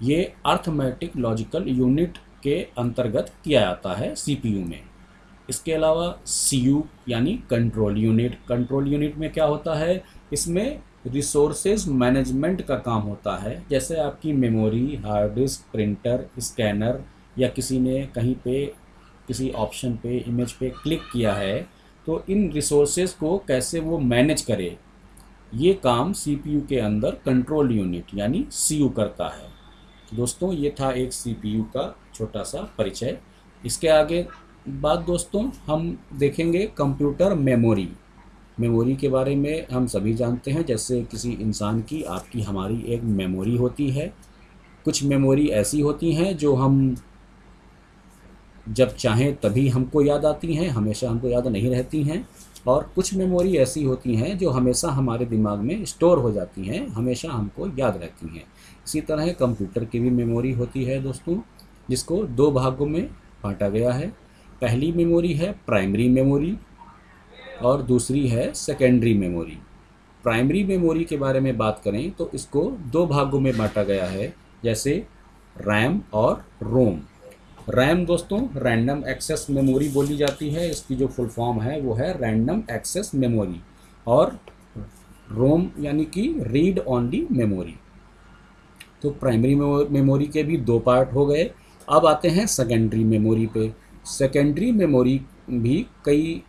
ये अर्थमेटिक लॉजिकल यूनिट के अंतर्गत किया जाता है सीपीयू में। इसके अलावा सीयू यानी कंट्रोल यूनिट कंट्रोल यूनिट में क्या होता है? इसमें रिसोर्सेज मैनेजमेंट का काम होता है। जैसे आपकी memory hard disk printer scanner या किसी ने कहीं पे, किसी ऑप्शन पे इमेज पे क्लिक किया है तो इन रिसोर्सेज को कैसे वो मैनेज करे? ये काम सीपीयू के अंदर कंट्रोल यूनिट यानी सीयू करता है। दोस्तों, ये था एक सीपीयू का छोटा सा परिचय। इसके आगे बात दोस्तों, हम देखेंगे कंप्यूटर मेमोरी मेमोरी के बारे में हम सभी जानते हैं, जैसे किसी इंसान की आपकी हमारी एक मेमोरी होती है। कुछ मेमोरी ऐसी होती हैं जो हम जब चाहें तभी हमको याद आती हैं, हमेशा हमको याद नहीं रहती हैं और कुछ मेमोरी ऐसी होती हैं जो हमेशा हमारे दिमाग में स्टोर हो जाती हैं, हमेशा हमको याद रहती हैं। इसी तरह कंप्यूटर की भी मेमोरी होती है दोस्तों, जिसको दो भागों में बांटा गया है। पहली मेमोरी है प्राइमरी मेमोरी और दूसरी है सेकेंडरी मेमोरी प्राइमरी मेमोरी के बारे में बात करें तो इसको दो भागों में बांटा गया है, जैसे रैम और रोम रैम दोस्तों रैंडम एक्सेस मेमोरी बोली जाती है। इसकी जो फुल फॉर्म है, वो है रैंडम एक्सेस मेमोरी और रोम यानी कि रीड ऑनली मेमोरी तो प्राइमरी मेमोरी के भी दो पार्ट हो गए। अब आते हैं सेकेंडरी मेमोरी पे। सेकेंडरी मेमोरी भी कई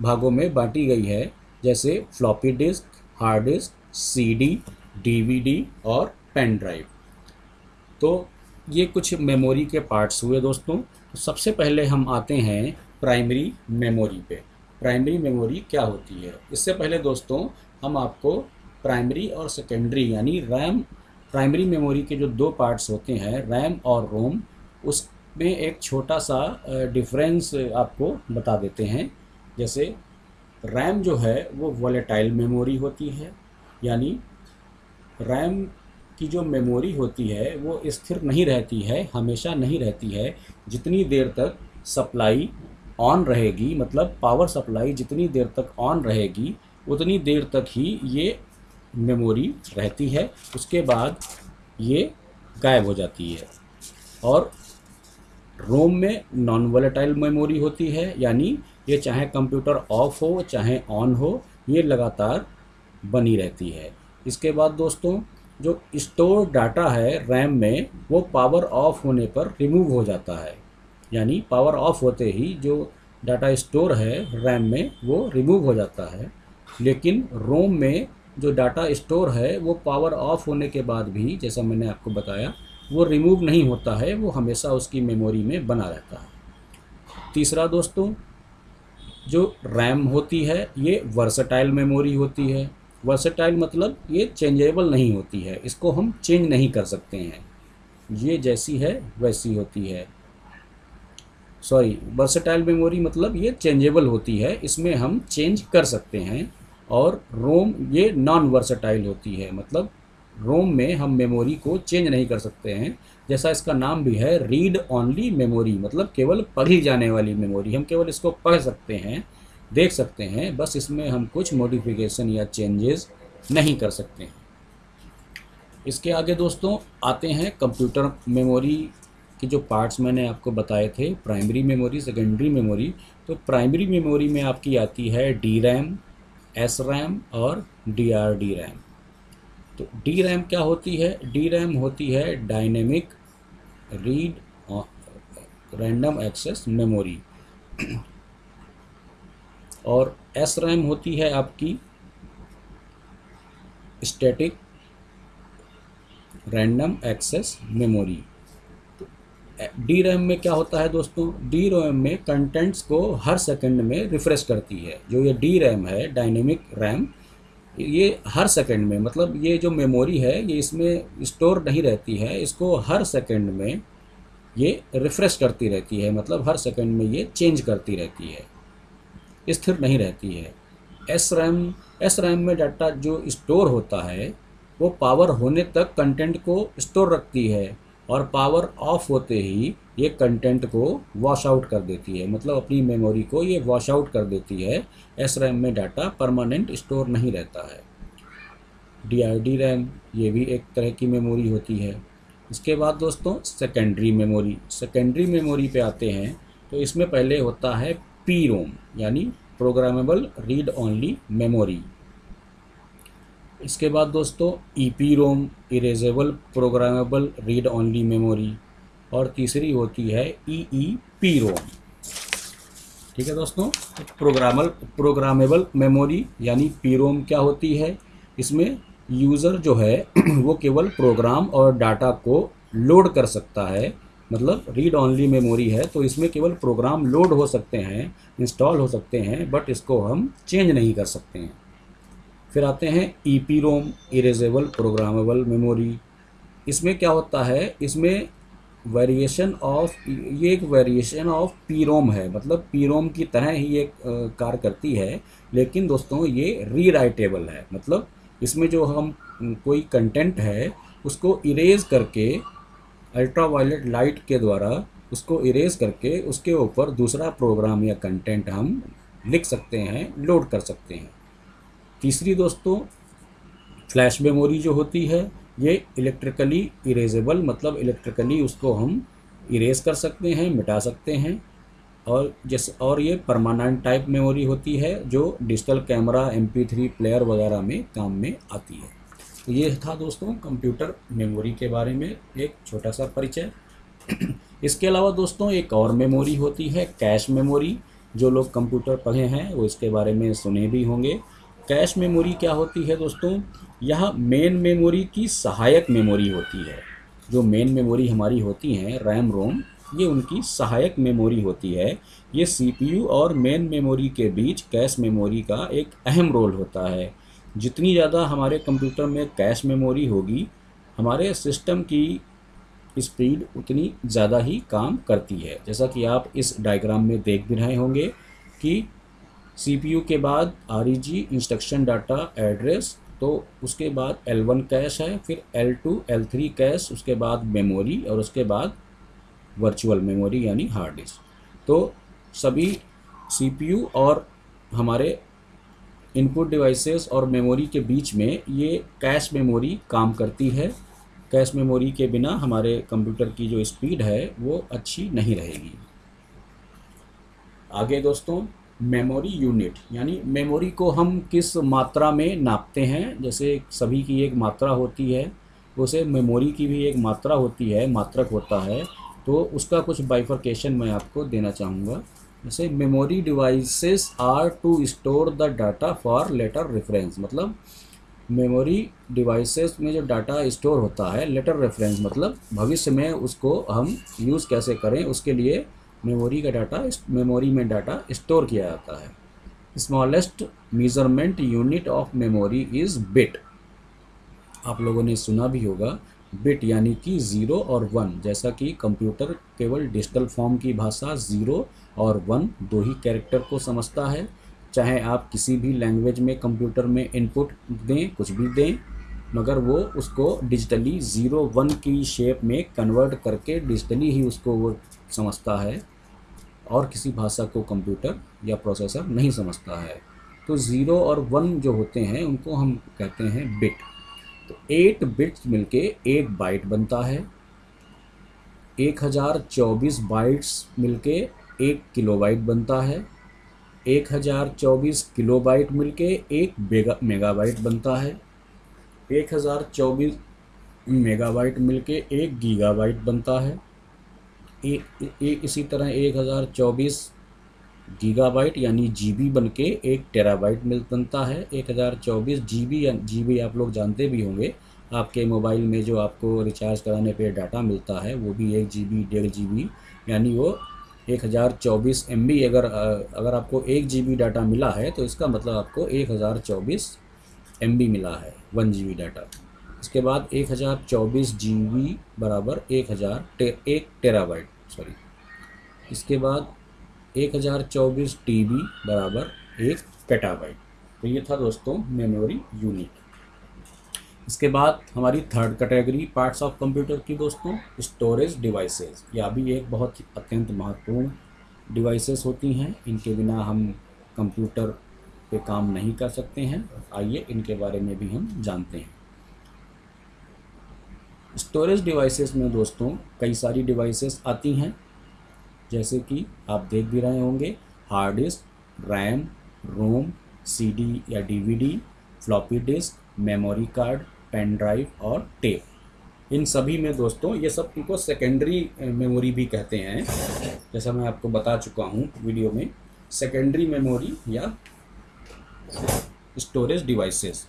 भागों में बांटी गई है। जैसे floppy disk hard disk CD DVD और पेन ड्राइव तो ये कुछ मेमोरी के पार्ट्स हुए दोस्तों। तो सबसे पहले हम आते हैं प्राइमरी मेमोरी पे। प्राइमरी मेमोरी क्या होती है? इससे पहले दोस्तों, हम आपको प्राइमरी और सेकेंडरी यानी रैम प्राइमरी मेमोरी के जो दो पार्ट्स होते हैं रैम और रोम उसमें एक छोटा सा डिफरेंस आपको बता देते हैं। जैसे रैम जो है, वो वॉलेटाइल मेमोरी होती है। यानी रैम की जो मेमोरी होती है, वो स्थिर नहीं रहती है, हमेशा नहीं रहती है। जितनी देर तक सप्लाई ऑन रहेगी मतलब पावर सप्लाई जितनी देर तक ऑन रहेगी, उतनी देर तक ही ये मेमोरी रहती है। उसके बाद ये गायब हो जाती है। और रोम में नॉन वोलेटाइल मेमोरी होती है, यानी ये चाहे कंप्यूटर ऑफ़ हो, चाहे ऑन हो, ये लगातार बनी रहती है। इसके बाद दोस्तों जो स्टोर डाटा है रैम में, वो पावर ऑफ़ होने पर रिमूव हो जाता है। यानी पावर ऑफ़ होते ही जो डाटा स्टोर है रैम में, वो रिमूव हो जाता है। लेकिन रोम में जो डाटा स्टोर है, वो पावर ऑफ़ होने के बाद भी, जैसा मैंने आपको बताया, वो रिमूव नहीं होता है, वो हमेशा उसकी मेमोरी में बना रहता है। तीसरा दोस्तों, जो रैम होती है, ये वर्सटाइल मेमोरी होती है। वर्सटाइल मतलब ये चेंजेबल नहीं होती है। इसको हम चेंज नहीं कर सकते हैं। ये जैसी है, वैसी होती है। सॉरी वर्सटाइल मेमोरी मतलब ये चेंजेबल होती है। इसमें हम चेंज कर सकते हैं और रोम ये नॉन वर्सटाइल होती है। मतलब रोम में हम मेमोरी को चेंज नहीं कर सकते हैं। जैसा इसका नाम भी है रीड ऑनली मेमोरी मतलब केवल पढ़ी जाने वाली मेमोरी हम केवल इसको पढ़ सकते हैं। देख सकते हैं, बस इसमें हम कुछ मॉडिफिकेशन या चेंजेस नहीं कर सकते हैं। इसके आगे दोस्तों, आते हैं कंप्यूटर मेमोरी के जो पार्ट्स मैंने आपको बताए थे प्राइमरी मेमोरी सेकेंडरी मेमोरी तो प्राइमरी मेमोरी में आपकी आती है डी रैम एस रैम और डी आर डी रैम तो डी रैम क्या होती है? डी रैम होती है dynamic read random access memory और एस रैम होती है आपकी static random access memory D RAM में क्या होता है दोस्तों? डी रैम में कंटेंट्स को हर सेकंड में रिफ्रेश करती है। जो ये डी रैम है डायनेमिक रैम ये हर सेकंड में मतलब ये जो मेमोरी है, ये इसमें स्टोर नहीं रहती है, इसको हर सेकंड में ये रिफ्रेश करती रहती है। मतलब हर सेकंड में ये चेंज करती रहती है। स्थिर नहीं रहती है। एस रैम एस रैम में डाटा जो स्टोर होता है, वो पावर होने तक कंटेंट को स्टोर रखती है और पावर ऑफ़ होते ही ये कंटेंट को वॉश आउट कर देती है। मतलब अपनी मेमोरी को ये वॉश आउट कर देती है। एस रैम में डाटा परमानेंट स्टोर नहीं रहता है। डी आर डी रैम ये भी एक तरह की मेमोरी होती है। इसके बाद दोस्तों सेकेंडरी मेमोरी सेकेंडरी मेमोरी पे आते हैं तो इसमें पहले होता है पी रोम यानी प्रोग्रामेबल रीड ओनली मेमोरी इसके बाद दोस्तों E P ROM erasable programmable read only memory और तीसरी होती है ई ई पी रोम ठीक है दोस्तों प्रोग्रामल प्रोग्रामेबल मेमोरी यानी पी रोम क्या होती है? इसमें यूज़र जो है, वो केवल प्रोग्राम और डाटा को लोड कर सकता है। मतलब रीड ऑनली मेमोरी है तो इसमें केवल प्रोग्राम लोड हो सकते हैं इंस्टॉल हो सकते हैं बट इसको हम चेंज नहीं कर सकते हैं। फिर आते हैं E P ROM erasable programmable memory इसमें क्या होता है, इसमें वेरिएशन ऑफ़ ये एक वेरिएशन ऑफ़ पी रोम है मतलब पी रोम की तरह ही ये कार्य करती है, लेकिन दोस्तों ये री राइटेबल है। मतलब इसमें जो हम, कोई कंटेंट है, उसको इरेज करके अल्ट्रा वायलेट लाइट के द्वारा उसको इरेज करके उसके ऊपर दूसरा प्रोग्राम या कंटेंट हम लिख सकते हैं लोड कर सकते हैं। तीसरी दोस्तों फ्लैश मेमोरी जो होती है, ये इलेक्ट्रिकली इरेजेबल मतलब इलेक्ट्रिकली उसको हम इरेज कर सकते हैं, मिटा सकते हैं। और जैसे, और ये परमानेंट टाइप मेमोरी होती है, जो डिजिटल कैमरा एम प्लेयर वगैरह में काम में आती है। ये था दोस्तों कंप्यूटर मेमोरी के बारे में एक छोटा सा परिचय। इसके अलावा दोस्तों एक और मेमोरी होती है, कैश मेमोरी। जो लोग कंप्यूटर पढ़े हैं, वो इसके बारे में सुने भी होंगे। कैश मेमोरी क्या होती है दोस्तों? यह मेन मेमोरी की सहायक मेमोरी होती है। जो मेन मेमोरी हमारी होती हैं, रैम, रोम, ये उनकी सहायक मेमोरी होती है। ये सीपीयू और मेन मेमोरी के बीच कैश मेमोरी का एक अहम रोल होता है। जितनी ज़्यादा हमारे कंप्यूटर में कैश मेमोरी होगी, हमारे सिस्टम की स्पीड उतनी ज़्यादा ही काम करती है। जैसा कि आप इस डायग्राम में देख भी रहे होंगे कि सीपीयू के बाद आर इंस्ट्रक्शन, डाटा, एड्रेस तो उसके बाद L1 कैश है, फिर L2 L3 कैश, उसके बाद मेमोरी और उसके बाद वर्चुअल मेमोरी यानी हार्ड डिस्क। तो सभी सीपीयू और हमारे इनपुट डिवाइसेस और मेमोरी के बीच में ये कैश मेमोरी काम करती है। कैश मेमोरी के बिना हमारे कंप्यूटर की जो स्पीड है, वो अच्छी नहीं रहेगी। आगे दोस्तों मेमोरी यूनिट यानी मेमोरी को हम किस मात्रा में नापते हैं, जैसे सभी की एक मात्रा होती है, उसे मेमोरी की भी एक मात्रा होती है, मात्रक होता है तो उसका कुछ बाइफर्केशन मैं आपको देना चाहूँगा। जैसे memory devices are to store the data for later reference मतलब मेमोरी डिवाइसेस में जो डाटा स्टोर होता है लेटर रेफरेंस मतलब भविष्य में उसको हम यूज़ कैसे करें, उसके लिए मेमोरी का डाटा मेमोरी में डाटा स्टोर किया जाता है। Smallest measurement unit of memory is bit आप लोगों ने सुना भी होगा बिट यानी कि ज़ीरो और वन जैसा कि कंप्यूटर केवल डिजिटल फॉर्म की भाषा ज़ीरो और वन दो ही कैरेक्टर को समझता है। चाहे आप किसी भी लैंग्वेज में कंप्यूटर में इनपुट दें, कुछ भी दें, मगर वो उसको डिजिटली ज़ीरो वन की शेप में कन्वर्ट करके डिजिटली ही उसको वो समझता है और किसी भाषा को कंप्यूटर या प्रोसेसर नहीं समझता है। तो ज़ीरो और वन जो होते हैं, उनको हम कहते हैं बिट तो एट बिट्स मिलके एक बाइट बनता है। एक हज़ार चौबीस बाइट्स मिलके एक किलोबाइट बनता है, एक हज़ार चौबीस किलोबाइट मिलके एक मेगा मेगाबाइट बनता है, एक हज़ार चौबीस मेगाबाइट मिलके एक गीगाबाइट बनता है। एक एक इसी तरह एक हज़ार चौबीस गीगाबाइट यानी जीबी बन के एक टेराबाइट मिल, बनता है। एक हज़ार चौबीस जी बी या जी आप लोग जानते भी होंगे, आपके मोबाइल में जो आपको रिचार्ज कराने पे डाटा मिलता है, वो भी एक जी बी डेढ़ जी बी यानी वो एक हज़ार चौबीस एम बी अगर अगर आपको एक जी बी डाटा मिला है तो इसका मतलब आपको एक हज़ार चौबीस एम बी मिला है वन जी बी डाटा इसके बाद एक हज़ार चौबीस जी बी बराबर एक हज़ार टे, एक टेराबाइट सॉरी इसके बाद एक हज़ार चौबीस टी बी बराबर एक पेटाबाइट तो ये था दोस्तों मेमोरी यूनिट इसके बाद हमारी third category parts of computer की दोस्तों स्टोरेज डिवाइसेस या भी एक बहुत ही अत्यंत महत्वपूर्ण डिवाइसेस होती हैं। इनके बिना हम कंप्यूटर पे काम नहीं कर सकते हैं। आइए इनके बारे में भी हम जानते हैं। स्टोरेज डिवाइसेस में दोस्तों, कई सारी डिवाइसेस आती हैं। जैसे कि आप देख भी रहे होंगे hard disk RAM ROM CD या DVD floppy disk memory card pen drive और टेप। इन सभी में दोस्तों, ये सब इनको सेकेंडरी मेमोरी भी कहते हैं। जैसा मैं आपको बता चुका हूँ वीडियो में सेकेंडरी मेमोरी या स्टोरेज डिवाइसेस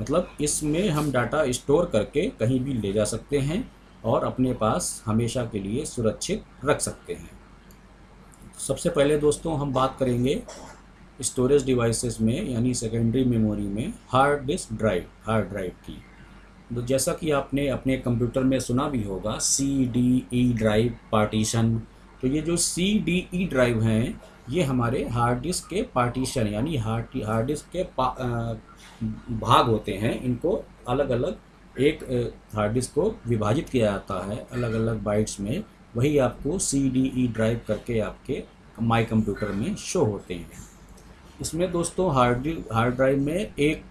मतलब इसमें हम डाटा स्टोर करके कहीं भी ले जा सकते हैं और अपने पास हमेशा के लिए सुरक्षित रख सकते हैं। सबसे पहले दोस्तों हम बात करेंगे स्टोरेज डिवाइसेस में, यानी सेकेंडरी मेमोरी में hard disk drive hard drive की। जैसा कि आपने अपने कंप्यूटर में सुना भी होगा C D E drive partition तो ये जो सी डी ई ड्राइव हैं, ये हमारे हार्ड डिस्क के पार्टीशन यानी हार्ड हार्ड डिस्क के भाग होते हैं। इनको अलग अलग एक हार्ड डिस्क को विभाजित किया जाता है अलग अलग बाइट्स में। वही आपको सी डी ई ड्राइव करके आपके माई कंप्यूटर में शो होते हैं। इसमें दोस्तों हार्ड हार्ड ड्राइव में एक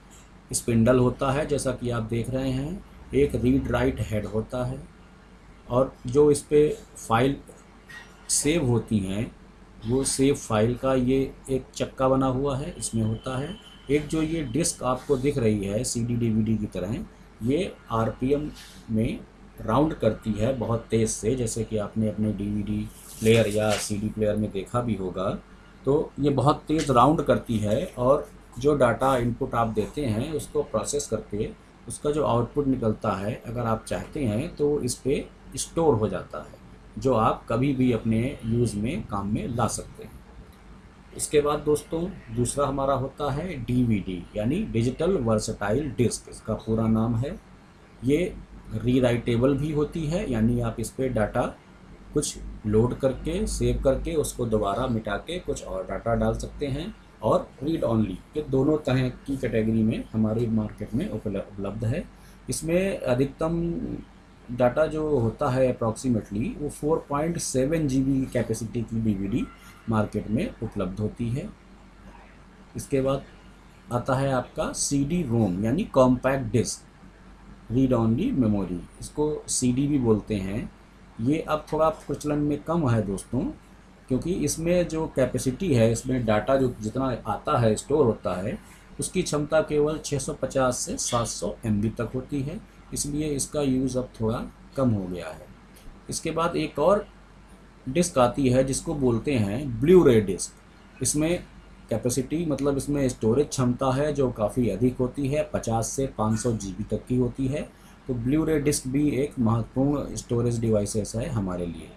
स्पिंडल होता है, जैसा कि आप देख रहे हैं, एक रीड राइट हेड होता है और जो इस पर फ़ाइल सेव होती हैं, वो सेव फ़ाइल का ये एक चक्का बना हुआ है, इसमें होता है। एक जो ये डिस्क आपको दिख रही है सी डी डी की तरह, ये आर पी एम में राउंड करती है बहुत तेज़ से, जैसे कि आपने अपने डी वी डी प्लेयर या सी डी प्लेयर में देखा भी होगा। तो ये बहुत तेज़ राउंड करती है और जो डाटा इनपुट आप देते हैं, उसको प्रोसेस करके उसका जो आउटपुट निकलता है, अगर आप चाहते हैं तो इस पर स्टोर हो जाता है, जो आप कभी भी अपने यूज़ में, काम में ला सकते हैं। इसके बाद दोस्तों, दूसरा हमारा होता है डीवीडी यानी डिजिटल वर्सटाइल डिस्क, इसका पूरा नाम है। ये रीराइटेबल भी होती है, यानी आप इस पर डाटा कुछ लोड करके, सेव करके, उसको दोबारा मिटा के कुछ और डाटा डाल सकते हैं। और रीड ऑनली ये दोनों तरह की कैटेगरी में हमारी मार्केट में उपलब्ध है। इसमें अधिकतम डाटा जो होता है अप्रॉक्सीमेटली वो 4.7 पॉइंट की कैपेसिटी की डीवीडी मार्केट में उपलब्ध होती है। इसके बाद आता है आपका सी डी रोम यानी compact disk read only memory इसको सी डी भी बोलते हैं। ये अब थोड़ा प्रचलन में कम है दोस्तों क्योंकि इसमें जो कैपेसिटी है, इसमें डाटा जो जितना आता है स्टोर होता है, उसकी क्षमता केवल 650 से 700 सौ तक होती है। इसलिए इसका यूज़ अब थोड़ा कम हो गया है। इसके बाद एक और डिस्क आती है, जिसको बोलते हैं ब्लू रे डिस्क इसमें कैपेसिटी मतलब इसमें स्टोरेज क्षमता है, जो काफ़ी अधिक होती है 50 से 500 जीबी तक की होती है। तो ब्लू रे डिस्क भी एक महत्वपूर्ण स्टोरेज डिवाइसेस है हमारे लिए।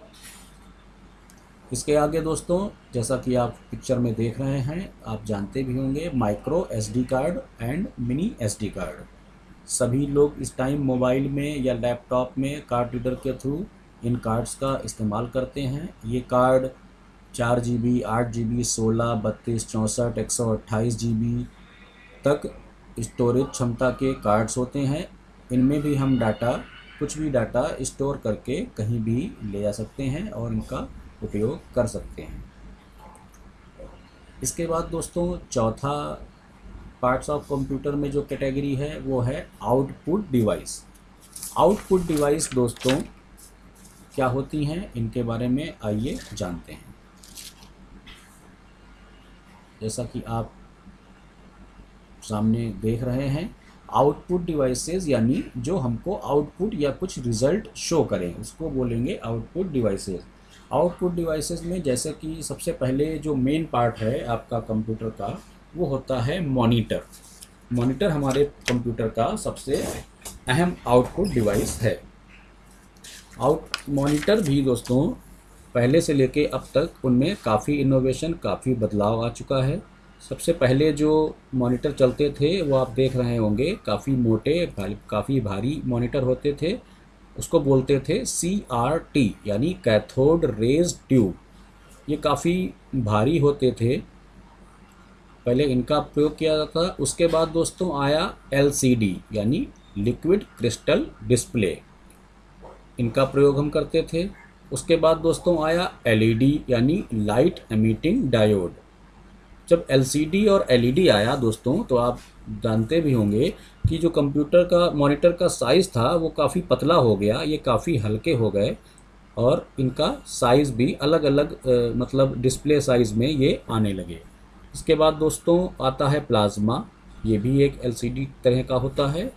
इसके आगे दोस्तों, जैसा कि आप पिक्चर में देख रहे हैं, आप जानते भी होंगे micro SD card and mini SD card सभी लोग इस टाइम मोबाइल में या लैपटॉप में कार्ड रीडर के थ्रू इन कार्ड्स का इस्तेमाल करते हैं। ये कार्ड चार जी बी आठ जी बी सोलह, बत्तीस, चौंसठ, एक सौ अट्ठाईस जी बी तक स्टोरेज क्षमता के कार्ड्स होते हैं। इनमें भी हम डाटा कुछ भी डाटा स्टोर करके कहीं भी ले जा सकते हैं और इनका उपयोग कर सकते हैं। इसके बाद दोस्तों, चौथा पार्ट्स ऑफ़ कंप्यूटर में जो कैटेगरी है, वो है आउटपुट डिवाइस आउटपुट डिवाइस दोस्तों, क्या होती हैं, इनके बारे में आइए जानते हैं। जैसा कि आप सामने देख रहे हैं आउटपुट डिवाइसेस यानी जो हमको आउटपुट या कुछ रिज़ल्ट शो करें, उसको बोलेंगे आउटपुट डिवाइसेस आउटपुट डिवाइसेस में, जैसे कि सबसे पहले जो मेन पार्ट है आपका कंप्यूटर का, वो होता है मॉनिटर। मॉनिटर हमारे कंप्यूटर का सबसे अहम आउटपुट डिवाइस है। आउट, मॉनिटर भी दोस्तों, पहले से लेके अब तक उनमें काफ़ी इनोवेशन काफ़ी बदलाव आ चुका है। सबसे पहले जो मॉनिटर चलते थे, वो आप देख रहे होंगे, काफ़ी मोटे काफ़ी भारी मॉनिटर होते थे। उसको बोलते थे सी आर टी यानी कैथोड रेज ट्यूब। ये काफ़ी भारी होते थे। पहले इनका प्रयोग किया जाता था। उसके बाद दोस्तों आया एल सी डी यानी लिक्विड क्रिस्टल डिस्प्ले। इनका प्रयोग हम करते थे। उसके बाद दोस्तों आया एलईडी यानी लाइट एमिटिंग डायोड। जब एलसीडी और एलईडी आया दोस्तों तो आप जानते भी होंगे कि जो कंप्यूटर का मॉनिटर का साइज़ था वो काफ़ी पतला हो गया ये काफ़ी हल्के हो गए और इनका साइज़ भी अलग अलग आ, मतलब डिस्प्ले साइज़ में ये आने लगे। इसके बाद दोस्तों आता है प्लाज्मा ये भी एक एलसीडी तरह का होता है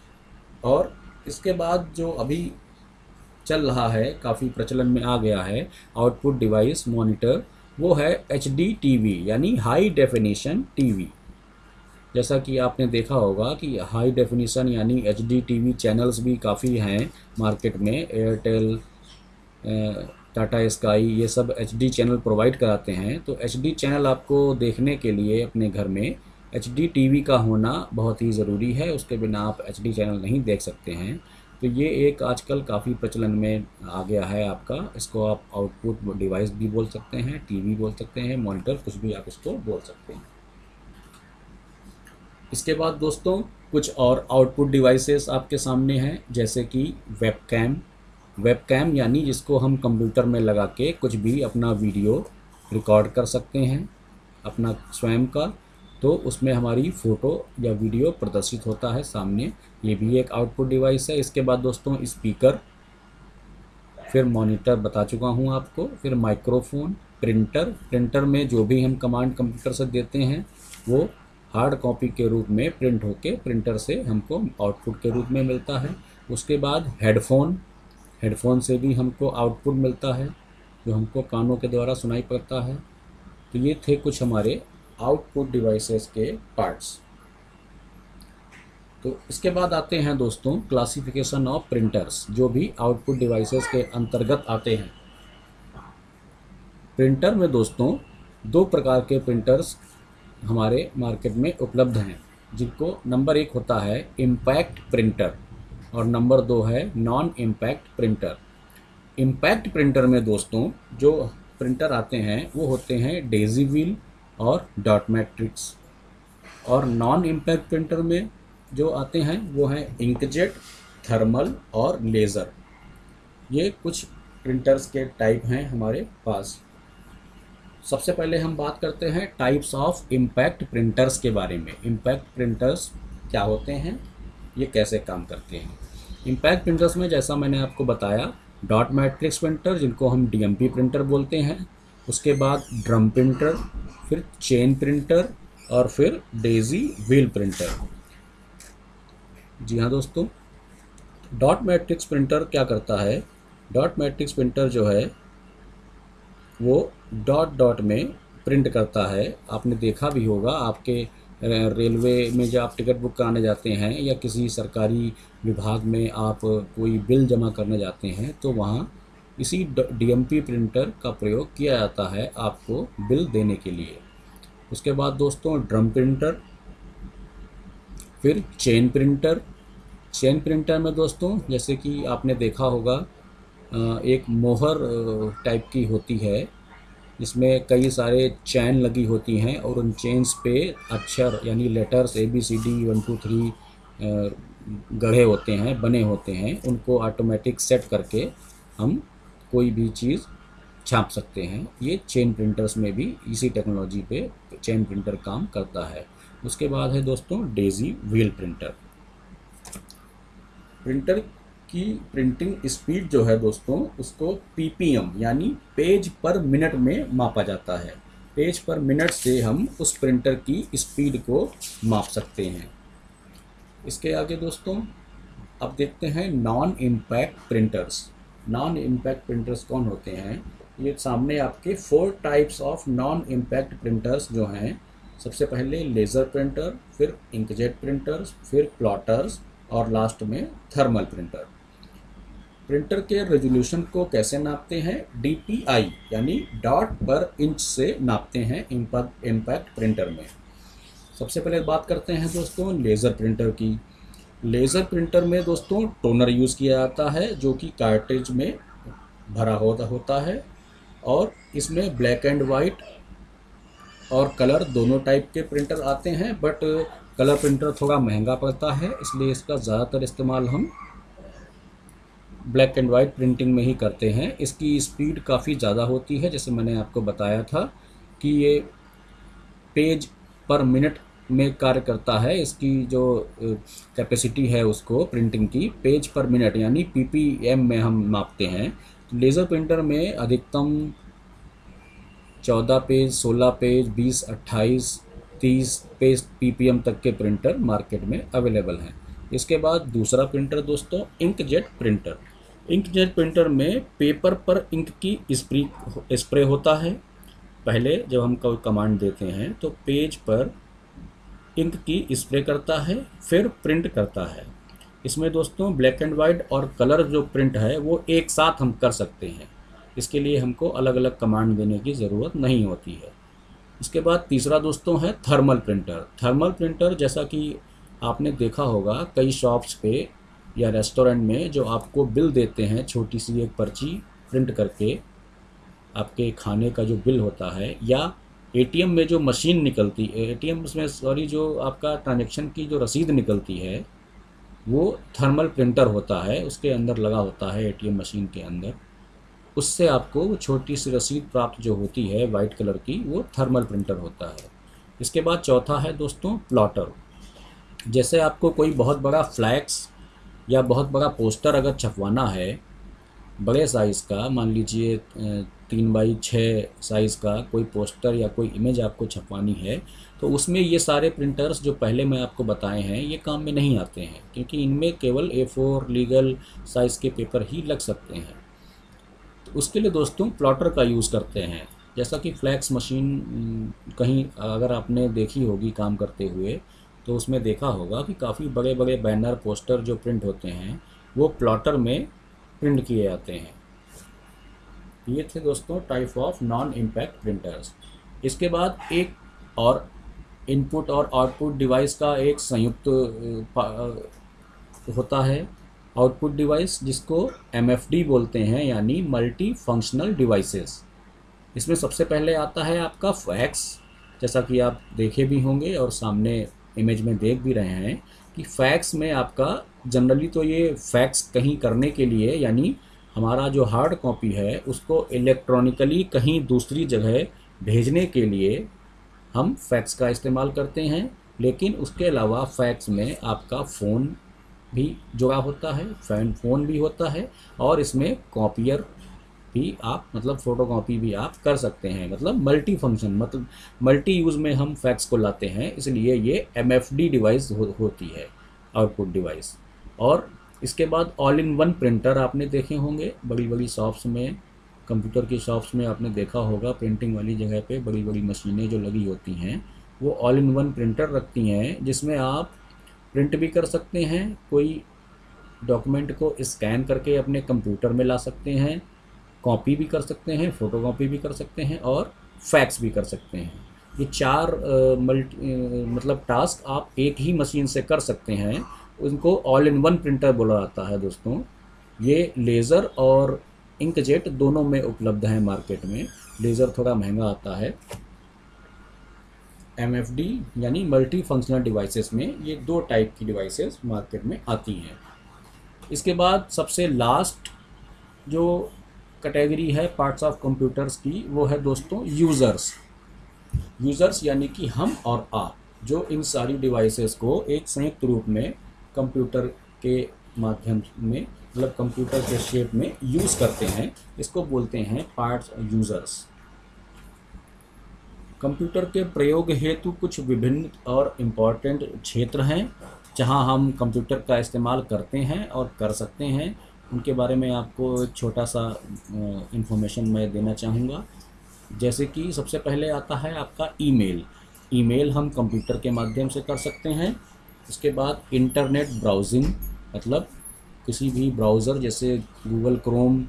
और इसके बाद जो अभी चल रहा है काफ़ी प्रचलन में आ गया है आउटपुट डिवाइस मॉनिटर वो है एच डी टी वी यानी हाई डेफिनेशन टी वी जैसा कि आपने देखा होगा कि हाई डेफिनेशन यानी एच डी चैनल्स भी काफ़ी हैं मार्केट में एयरटेल टाटा स्काई ये सब एच डी चैनल प्रोवाइड कराते हैं। तो एच डी चैनल आपको देखने के लिए अपने घर में एच डी का होना बहुत ही ज़रूरी है। उसके बिना आप एच डी चैनल नहीं देख सकते हैं। तो ये एक आजकल काफ़ी प्रचलन में आ गया है आपका। इसको आप आउटपुट डिवाइस भी बोल सकते हैं टीवी बोल सकते हैं मॉनिटर कुछ भी आप इसको बोल सकते हैं। इसके बाद दोस्तों, कुछ और आउटपुट डिवाइसेस आपके सामने हैं, जैसे कि वेब कैम वेब कैम यानी जिसको हम कंप्यूटर में लगा के कुछ भी अपना वीडियो रिकॉर्ड कर सकते हैं, अपना स्वयं का। तो उसमें हमारी फ़ोटो या वीडियो प्रदर्शित होता है सामने। ये भी एक आउटपुट डिवाइस है। इसके बाद दोस्तों स्पीकर फिर मॉनिटर बता चुका हूँ आपको। फिर माइक्रोफोन प्रिंटर प्रिंटर में जो भी हम कमांड कंप्यूटर से देते हैं, वो हार्ड कॉपी के रूप में प्रिंट होके प्रिंटर से हमको आउटपुट के रूप में मिलता है। उसके बाद हेडफोन हेडफोन से भी हमको आउटपुट मिलता है, जो हमको कानों के द्वारा सुनाई पड़ता है। तो ये थे कुछ हमारे आउटपुट डिवाइसेस के पार्ट्स। तो इसके बाद आते हैं दोस्तों, क्लासिफिकेशन ऑफ़ प्रिंटर्स, जो भी आउटपुट डिवाइसेस के अंतर्गत आते हैं। प्रिंटर में दोस्तों, दो प्रकार के प्रिंटर्स हमारे मार्केट में उपलब्ध हैं, जिनको नंबर एक होता है इम्पैक्ट प्रिंटर और नंबर दो है non impact printer impact printer में दोस्तों, जो प्रिंटर आते हैं, वो होते हैं डेजी व्हील और डॉट मैट्रिक्स और नॉन इम्पैक्ट प्रिंटर में जो आते हैं, वो हैं इंकजेट थर्मल और लेज़र ये कुछ प्रिंटर्स के टाइप हैं हमारे पास। सबसे पहले हम बात करते हैं टाइप्स ऑफ़ इम्पैक्ट प्रिंटर्स के बारे में। इम्पैक्ट प्रिंटर्स क्या होते हैं? ये कैसे काम करते हैं? इम्पैक्ट प्रिंटर्स में जैसा मैंने आपको बताया डॉट मैट्रिक्स प्रिंटर जिनको हम डीएमपी प्रिंटर बोलते हैं, उसके बाद ड्रम प्रिंटर फिर चेन प्रिंटर और फिर डेजी व्हील प्रिंटर जी हाँ दोस्तों डॉट मैट्रिक्स प्रिंटर क्या करता है? डॉट मैट्रिक्स प्रिंटर जो है वो डॉट डॉट में प्रिंट करता है। आपने देखा भी होगा, आपके रेलवे में जब आप टिकट बुक कराने जाते हैं या किसी सरकारी विभाग में आप कोई बिल जमा करने जाते हैं तो वहाँ इसी डीएमपी प्रिंटर का प्रयोग किया जाता है आपको बिल देने के लिए। उसके बाद दोस्तों ड्रम प्रिंटर फिर चेन प्रिंटर चेन प्रिंटर में दोस्तों, जैसे कि आपने देखा होगा एक मोहर टाइप की होती है। इसमें कई सारे चैन लगी होती हैं और उन चेन्स पे अक्षर, यानी letters A B C D one two three गढ़े होते हैं, बने होते हैं। उनको ऑटोमेटिक सेट करके हम कोई भी चीज़ छाप सकते हैं। ये चेन प्रिंटर्स में भी इसी टेक्नोलॉजी पे चेन प्रिंटर काम करता है। उसके बाद है दोस्तों डेजी व्हील प्रिंटर प्रिंटर की प्रिंटिंग स्पीड जो है दोस्तों, उसको पीपीएम यानी पेज पर मिनट में मापा जाता है। पेज पर मिनट से हम उस प्रिंटर की स्पीड को माप सकते हैं। इसके आगे दोस्तों, अब देखते हैं non impact printers non impact printers कौन होते हैं? ये सामने आपके four types of non impact printers जो हैं। सबसे पहले लेज़र प्रिंटर फिर इंकजेट प्रिंटर्स फिर प्लॉटर्स और लास्ट में थर्मल प्रिंटर प्रिंटर के रेजोल्यूशन को कैसे नापते हैं? DPI यानी डॉट पर इंच से नापते हैं इम्पैक्ट प्रिंटर में। सबसे पहले बात करते हैं दोस्तों लेज़र प्रिंटर की। लेज़र प्रिंटर में दोस्तों टोनर यूज़ किया जाता है, जो कि कार्टेज में भरा होता होता है और इसमें ब्लैक एंड वाइट और कलर दोनों टाइप के प्रिंटर आते हैं, बट कलर प्रिंटर थोड़ा महँगा पड़ता है, इसलिए इसका ज़्यादातर इस्तेमाल हम ब्लैक एंड वाइट प्रिंटिंग में ही करते हैं। इसकी स्पीड काफ़ी ज़्यादा होती है, जैसे मैंने आपको बताया था कि ये पेज पर मिनट में कार्य करता है। इसकी जो कैपेसिटी है उसको प्रिंटिंग की, पेज पर मिनट, यानी पीपीएम में हम मापते हैं। तो लेज़र प्रिंटर में अधिकतम चौदह पेज, सोलह पेज, बीस, अट्ठाईस, तीस पेज पीपीएम तक के प्रिंटर मार्केट में अवेलेबल हैं। इसके बाद दूसरा प्रिंटर दोस्तों इंकजेट प्रिंटर इंकजेट प्रिंटर में पेपर पर इंक की स्प्री, स्प्रे होता है। पहले जब हम कोई कमांड देते हैं तो पेज पर इंक की स्प्रे करता है, फिर प्रिंट करता है। इसमें दोस्तों, ब्लैक एंड वाइट और कलर जो प्रिंट है, वो एक साथ हम कर सकते हैं। इसके लिए हमको अलग अलग कमांड देने की ज़रूरत नहीं होती है। इसके बाद तीसरा दोस्तों है थर्मल प्रिंटर। थर्मल प्रिंटर जैसा कि आपने देखा होगा, कई शॉप्स पे या रेस्टोरेंट में जो आपको बिल देते हैं, छोटी सी एक पर्ची प्रिंट करके, आपके खाने का जो बिल होता है, या एटीएम में जो मशीन निकलती है एटीएम में सॉरी, जो आपका ट्रांजेक्शन की जो रसीद निकलती है, वो थर्मल प्रिंटर होता है, उसके अंदर लगा होता है एटीएम मशीन के अंदर। उससे आपको छोटी सी रसीद प्राप्त जो होती है वाइट कलर की, वो थर्मल प्रिंटर होता है। इसके बाद चौथा है दोस्तों, प्लॉटर। जैसे आपको कोई बहुत बड़ा फ्लैक्स या बहुत बड़ा पोस्टर अगर छपवाना है, बड़े साइज़ का, मान लीजिए तीन बाई छः साइज़ का कोई पोस्टर या कोई इमेज आपको छपवानी है तो उसमें ये सारे प्रिंटर्स जो पहले मैं आपको बताए हैं, ये काम में नहीं आते हैं, क्योंकि इनमें केवल ए फोर लीगल साइज़ के पेपर ही लग सकते हैं। तो उसके लिए दोस्तों प्लॉटर का यूज़ करते हैं। जैसा कि फ्लैक्स मशीन कहीं अगर आपने देखी होगी काम करते हुए तो उसमें देखा होगा कि काफ़ी बड़े बड़े बैनर, पोस्टर जो प्रिंट होते हैं, वो प्लॉटर में प्रिंट किए जाते हैं। ये थे दोस्तों type of non impact printers इसके बाद एक और इनपुट और आउटपुट डिवाइस का एक संयुक्त होता है। आउटपुट डिवाइस जिसको एमएफडी बोलते हैं, यानी मल्टी फंक्शनल डिवाइसेस इसमें सबसे पहले आता है आपका फैक्स जैसा कि आप देखे भी होंगे और सामने इमेज में देख भी रहे हैं कि फैक्स में आपका जनरली तो ये फैक्स कहीं करने के लिए, यानी हमारा जो हार्ड कॉपी है, उसको इलेक्ट्रॉनिकली कहीं दूसरी जगह भेजने के लिए हम फैक्स का इस्तेमाल करते हैं। लेकिन उसके अलावा फैक्स में आपका फ़ोन भी जुड़ा होता है फ़ैन फ़ोन भी होता है, और इसमें कॉपियर भी आप मतलब फ़ोटो कॉपी भी आप कर सकते हैं मतलब मल्टी फ़ंक्शन मतलब मल्टी यूज़ में हम फैक्स को लाते हैं इसलिए ये एमएफडी डिवाइस हो, होती है आउटपुट डिवाइस और इसके बाद ऑल इन वन प्रिंटर आपने देखे होंगे बड़ी बड़ी शॉप्स में कंप्यूटर की शॉप्स में आपने देखा होगा प्रिंटिंग वाली जगह पे बड़ी बड़ी मशीनें जो लगी होती हैं वो ऑल इन वन प्रिंटर रखती हैं जिसमें आप प्रिंट भी कर सकते हैं कोई डॉक्यूमेंट को स्कैन करके अपने कंप्यूटर में ला सकते हैं कॉपी भी कर सकते हैं फ़ोटो कॉपी भी कर सकते हैं और फैक्स भी कर सकते हैं। ये चार मल्टी मतलब टास्क आप एक ही मशीन से कर सकते हैं। उनको ऑल इन वन प्रिंटर बोला जाता है दोस्तों। ये लेज़र और इंकजेट दोनों में उपलब्ध हैं मार्केट में। लेज़र थोड़ा महँगा आता है। एमएफडी यानी मल्टी फंक्शनल डिवाइसेस में ये दो टाइप की डिवाइसेस मार्केट में आती हैं। इसके बाद सबसे लास्ट जो कैटेगरी है पार्ट्स ऑफ़ कंप्यूटर्स की, वो है दोस्तों यूज़र्स यूज़र्स यानी कि हम और आप, जो इन सारी डिवाइसेस को एक संयुक्त रूप में कंप्यूटर के माध्यम में मतलब कंप्यूटर के शेप में यूज़ करते हैं, इसको बोलते हैं पार्ट्स यूज़र्स कंप्यूटर के प्रयोग हेतु कुछ विभिन्न और इंपॉर्टेंट क्षेत्र हैं, जहाँ हम कंप्यूटर का इस्तेमाल करते हैं और कर सकते हैं। उनके बारे में आपको एक छोटा सा इंफॉर्मेशन मैं देना चाहूँगा। जैसे कि सबसे पहले आता है आपका ईमेल। ईमेल हम कंप्यूटर के माध्यम से कर सकते हैं। उसके बाद इंटरनेट ब्राउजिंग मतलब किसी भी ब्राउज़र, जैसे गूगल क्रोम,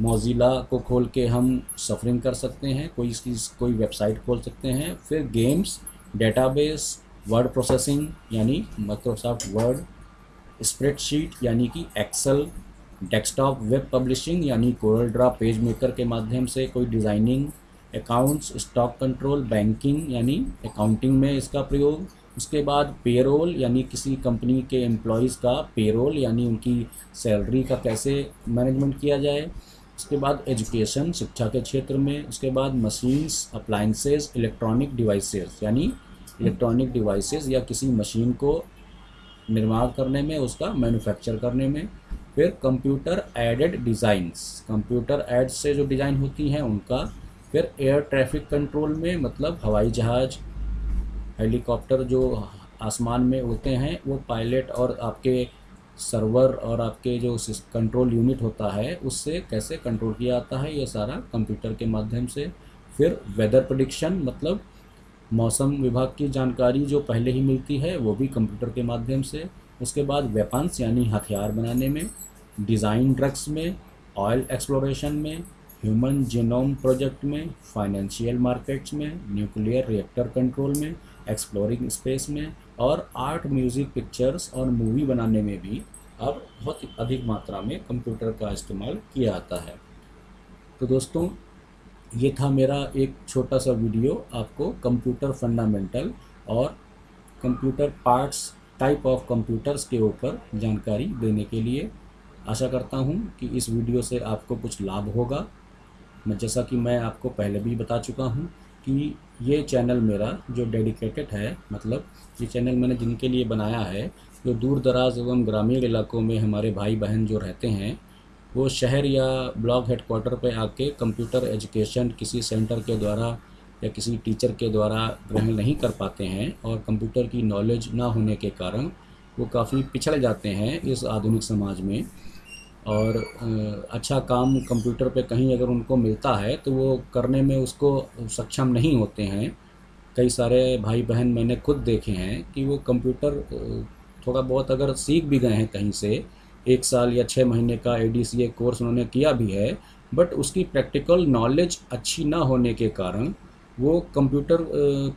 मोज़िला को खोल के हम सफरिंग कर सकते हैं। कोई इसकी, कोई वेबसाइट खोल सकते हैं। फिर गेम्स, डेटाबेस, वर्ड प्रोसेसिंग, यानी माइक्रोसॉफ्ट वर्ड, स्प्रेडशीट, यानी कि एक्सेल डेस्कटॉप वेब पब्लिशिंग यानी कोरल ड्रा पेज मेकर के माध्यम से कोई designing accounts stock control banking यानी अकाउंटिंग में इसका प्रयोग। उसके बाद पेरोल यानी किसी कंपनी के एम्प्लॉयज़ का पेरोल यानी उनकी सैलरी का कैसे मैनेजमेंट किया जाए। उसके बाद एजुकेशन शिक्षा के क्षेत्र में। उसके बाद मशीन्स अप्लाइंसेस इलेक्ट्रॉनिक डिवाइसेस यानी इलेक्ट्रॉनिक डिवाइसेस या किसी मशीन को निर्माण करने में, उसका मैन्युफैक्चर करने में। फिर computer aided designs computer aid से जो डिज़ाइन होती हैं, उनका फिर एयर ट्रैफ़िक कंट्रोल में मतलब हवाई जहाज़ हेलीकॉप्टर जो आसमान में होते हैं, वो पायलट और आपके सर्वर और आपके जो कंट्रोल यूनिट होता है, उससे कैसे कंट्रोल किया जाता है, ये सारा कंप्यूटर के माध्यम से। फिर वेदर प्रडिक्शन मतलब मौसम विभाग की जानकारी जो पहले ही मिलती है, वो भी कंप्यूटर के माध्यम से। उसके बाद वेपन्स यानी हथियार बनाने में डिज़ाइन ड्रग्स में ऑयल एक्सप्लोरेशन में ह्यूमन जीनोम प्रोजेक्ट में फाइनेंशियल मार्केट्स में न्यूक्लियर रिएक्टर कंट्रोल में एक्सप्लोरिंग स्पेस में, और आर्ट म्यूज़िक पिक्चर्स और मूवी बनाने में भी अब बहुत अधिक मात्रा में कंप्यूटर का इस्तेमाल किया जाता है। तो दोस्तों, ये था मेरा एक छोटा सा वीडियो आपको कंप्यूटर फंडामेंटल और computer parts type of computers के ऊपर जानकारी देने के लिए आशा करता हूँ कि इस वीडियो से आपको कुछ लाभ होगा। मैं जैसा कि मैं आपको पहले भी बता चुका हूँ कि ये चैनल मेरा जो डेडिकेटेड है मतलब ये चैनल मैंने जिनके लिए बनाया है, जो दूर दराज एवं ग्रामीण इलाकों में हमारे भाई बहन जो रहते हैं, वो शहर या ब्लॉक हेडक्वार्टर पे आके कंप्यूटर एजुकेशन किसी सेंटर के द्वारा या किसी टीचर के द्वारा ग्रहण नहीं कर पाते हैं और कंप्यूटर की नॉलेज ना होने के कारण वो काफ़ी पिछड़ जाते हैं इस आधुनिक समाज में। और अच्छा काम कंप्यूटर पे कहीं अगर उनको मिलता है तो वो करने में उसको सक्षम नहीं होते हैं। कई सारे भाई बहन मैंने खुद देखे हैं कि वो कंप्यूटर थोड़ा बहुत अगर सीख भी गए हैं कहीं से, एक साल या छः महीने का ए कोर्स उन्होंने किया भी है, बट उसकी प्रैक्टिकल नॉलेज अच्छी ना होने के कारण वो कंप्यूटर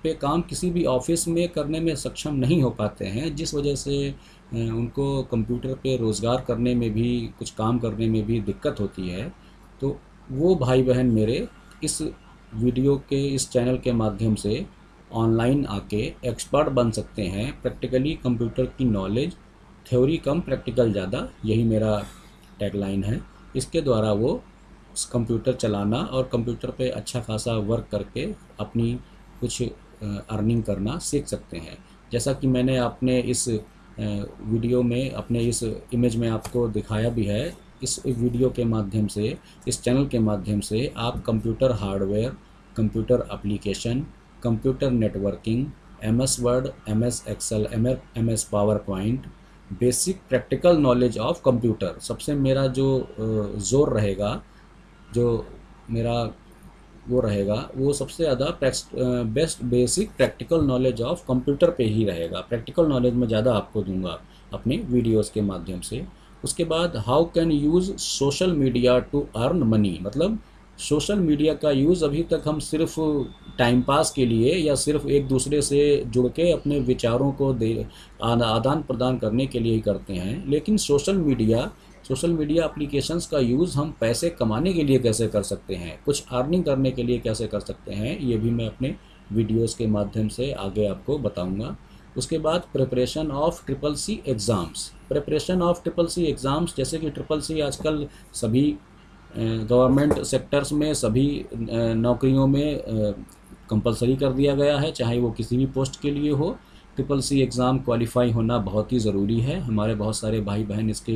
पे काम किसी भी ऑफ़िस में करने में सक्षम नहीं हो पाते हैं, जिस वजह से उनको कंप्यूटर पे रोज़गार करने में भी, कुछ काम करने में भी दिक्कत होती है। तो वो भाई बहन मेरे इस वीडियो के, इस चैनल के माध्यम से ऑनलाइन आके एक्सपर्ट बन सकते हैं। प्रैक्टिकली कंप्यूटर की नॉलेज, थ्योरी कम, प्रैक्टिकल ज़्यादा, यही मेरा टैगलाइन है। इसके द्वारा वो कंप्यूटर चलाना और कंप्यूटर पे अच्छा खासा वर्क करके अपनी कुछ अर्निंग करना सीख सकते हैं। जैसा कि मैंने अपने इस वीडियो में, अपने इस इमेज में आपको दिखाया भी है, इस वीडियो के माध्यम से, इस चैनल के माध्यम से आप computer hardware computer application computer networking M S Word M S Excel M S PowerPoint basic practical knowledge of computer सबसे मेरा जो ज़ोर रहेगा जो मेरा वो रहेगा, वो सबसे ज़्यादा best basic practical knowledge of computer पे ही रहेगा। प्रैक्टिकल नॉलेज में ज़्यादा आपको दूँगा अपने वीडियोस के माध्यम से। उसके बाद how can use social media to earn money मतलब सोशल मीडिया का यूज़ अभी तक हम सिर्फ़ टाइम पास के लिए या सिर्फ़ एक दूसरे से जुड़ के अपने विचारों को दे आदान प्रदान करने के लिए ही करते हैं। लेकिन social media social media applications का यूज़ हम पैसे कमाने के लिए कैसे कर सकते हैं? कुछ अर्निंग करने के लिए कैसे कर सकते हैं? ये भी मैं अपने वीडियोस के माध्यम से आगे आपको बताऊँगा। उसके बाद preparation of triple C exams preparation of triple C exams जैसे कि ट्रिपल सी आजकल सभी गवर्नमेंट सेक्टर्स में, सभी नौकरियों में कंपलसरी कर दिया गया है, चाहे वो किसी भी पोस्ट के लिए हो। ट्रिपल सी एग्ज़ाम क्वालिफाई होना बहुत ही ज़रूरी है। हमारे बहुत सारे भाई बहन इसके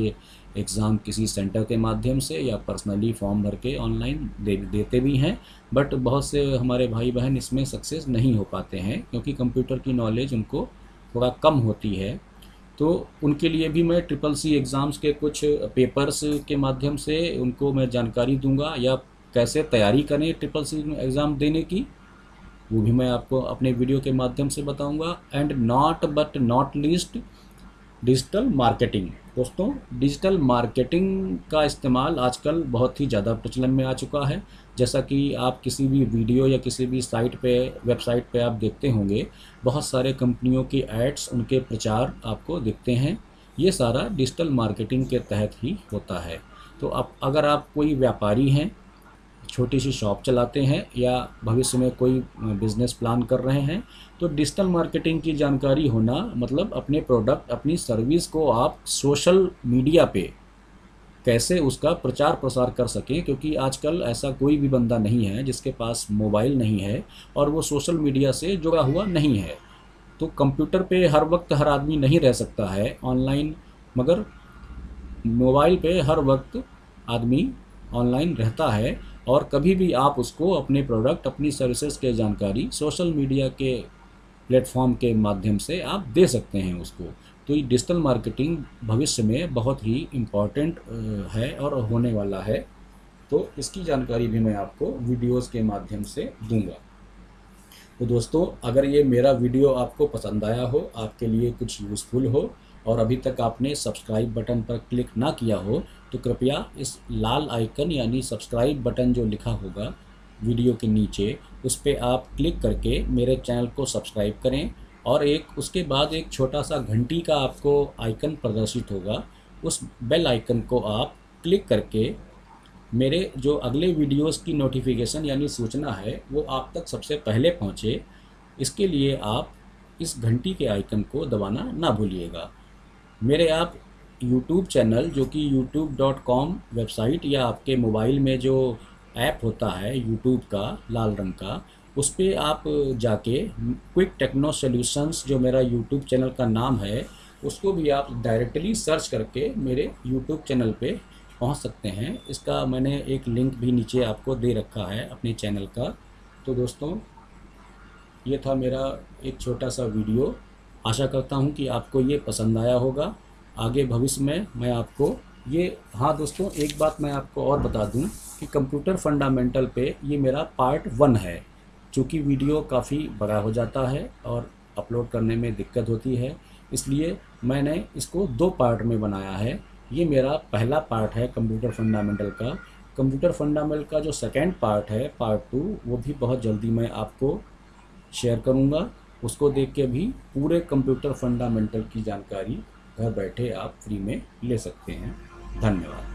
एग्ज़ाम किसी सेंटर के माध्यम से या पर्सनली फॉर्म भर के ऑनलाइन दे, देते भी हैं। बट बहुत से हमारे भाई बहन इसमें सक्सेस नहीं हो पाते हैं क्योंकि कंप्यूटर की नॉलेज उनको थोड़ा कम होती है। तो उनके लिए भी मैं ट्रिपल सी एग्ज़ाम्स के कुछ पेपर्स के माध्यम से उनको मैं जानकारी दूँगा या कैसे तैयारी करें ट्रिपल सी एग्ज़ाम देने की। वो भी मैं आपको अपने वीडियो के माध्यम से बताऊँगा। And not but not least digital marketing दोस्तों डिजिटल मार्केटिंग का इस्तेमाल आजकल बहुत ही ज़्यादा प्रचलन में आ चुका है। जैसा कि आप किसी भी वीडियो या किसी भी साइट पे वेबसाइट पे आप देखते होंगे, बहुत सारे कंपनियों की एड्स उनके प्रचार आपको दिखते हैं। ये सारा डिजिटल मार्केटिंग के तहत ही होता है। तो अब अगर आप कोई व्यापारी हैं छोटी सी शॉप चलाते हैं या भविष्य में कोई बिज़नेस प्लान कर रहे हैं तो डिजिटल मार्केटिंग की जानकारी होना मतलब अपने प्रोडक्ट, अपनी सर्विस को आप सोशल मीडिया पे कैसे उसका प्रचार प्रसार कर सकें, क्योंकि आजकल ऐसा कोई भी बंदा नहीं है जिसके पास मोबाइल नहीं है और वो सोशल मीडिया से जुड़ा हुआ नहीं है। तो कंप्यूटर पे हर वक्त हर आदमी नहीं रह सकता है ऑनलाइन, मगर मोबाइल पे हर वक्त आदमी ऑनलाइन रहता है और कभी भी आप उसको अपने प्रोडक्ट अपनी सर्विसेज़ के जानकारी सोशल मीडिया के प्लेटफॉर्म के माध्यम से आप दे सकते हैं उसको। तो ये डिजिटल मार्केटिंग भविष्य में बहुत ही इंपॉर्टेंट है और होने वाला है। तो इसकी जानकारी भी मैं आपको वीडियोस के माध्यम से दूँगा। तो दोस्तों, अगर ये मेरा वीडियो आपको पसंद आया हो, आपके लिए कुछ यूज़फुल हो और अभी तक आपने सब्सक्राइब बटन पर क्लिक ना किया हो तो कृपया इस लाल आइकन यानी सब्सक्राइब बटन जो लिखा होगा वीडियो के नीचे, उस पर आप क्लिक करके मेरे चैनल को सब्सक्राइब करें और एक, उसके बाद एक छोटा सा घंटी का आपको आइकन प्रदर्शित होगा, उस बेल आइकन को आप क्लिक करके मेरे जो अगले वीडियोस की नोटिफिकेशन यानी सूचना है, वो आप तक सबसे पहले पहुँचे, इसके लिए आप इस घंटी के आइकन को दबाना ना भूलिएगा। मेरे आप यूट्यूब चैनल, जो कि youtube.com वेबसाइट या आपके मोबाइल में जो ऐप होता है यूट्यूब का, लाल रंग का, उस पर आप जाके क्विक टेक्नो सॉल्यूशंस जो मेरा यूट्यूब चैनल का नाम है, उसको भी आप डायरेक्टली सर्च करके मेरे यूट्यूब चैनल पे पहुँच सकते हैं। इसका मैंने एक लिंक भी नीचे आपको दे रखा है अपने चैनल का। तो दोस्तों, ये था मेरा एक छोटा सा वीडियो। आशा करता हूँ कि आपको ये पसंद आया होगा। आगे भविष्य में मैं आपको ये हाँ दोस्तों, एक बात मैं आपको और बता दूँ कि कंप्यूटर फंडामेंटल पे ये मेरा पार्ट वन है, चूँकि वीडियो काफ़ी बड़ा हो जाता है और अपलोड करने में दिक्कत होती है, इसलिए मैंने इसको दो पार्ट में बनाया है। ये मेरा पहला पार्ट है कंप्यूटर फंडामेंटल का। कंप्यूटर फंडामेंटल का जो सेकेंड पार्ट है पार्ट टू वो भी बहुत जल्दी मैं आपको शेयर करूँगा। उसको देख के भी पूरे कंप्यूटर फंडामेंटल की जानकारी घर बैठे आप फ्री में ले सकते हैं। धन्यवाद।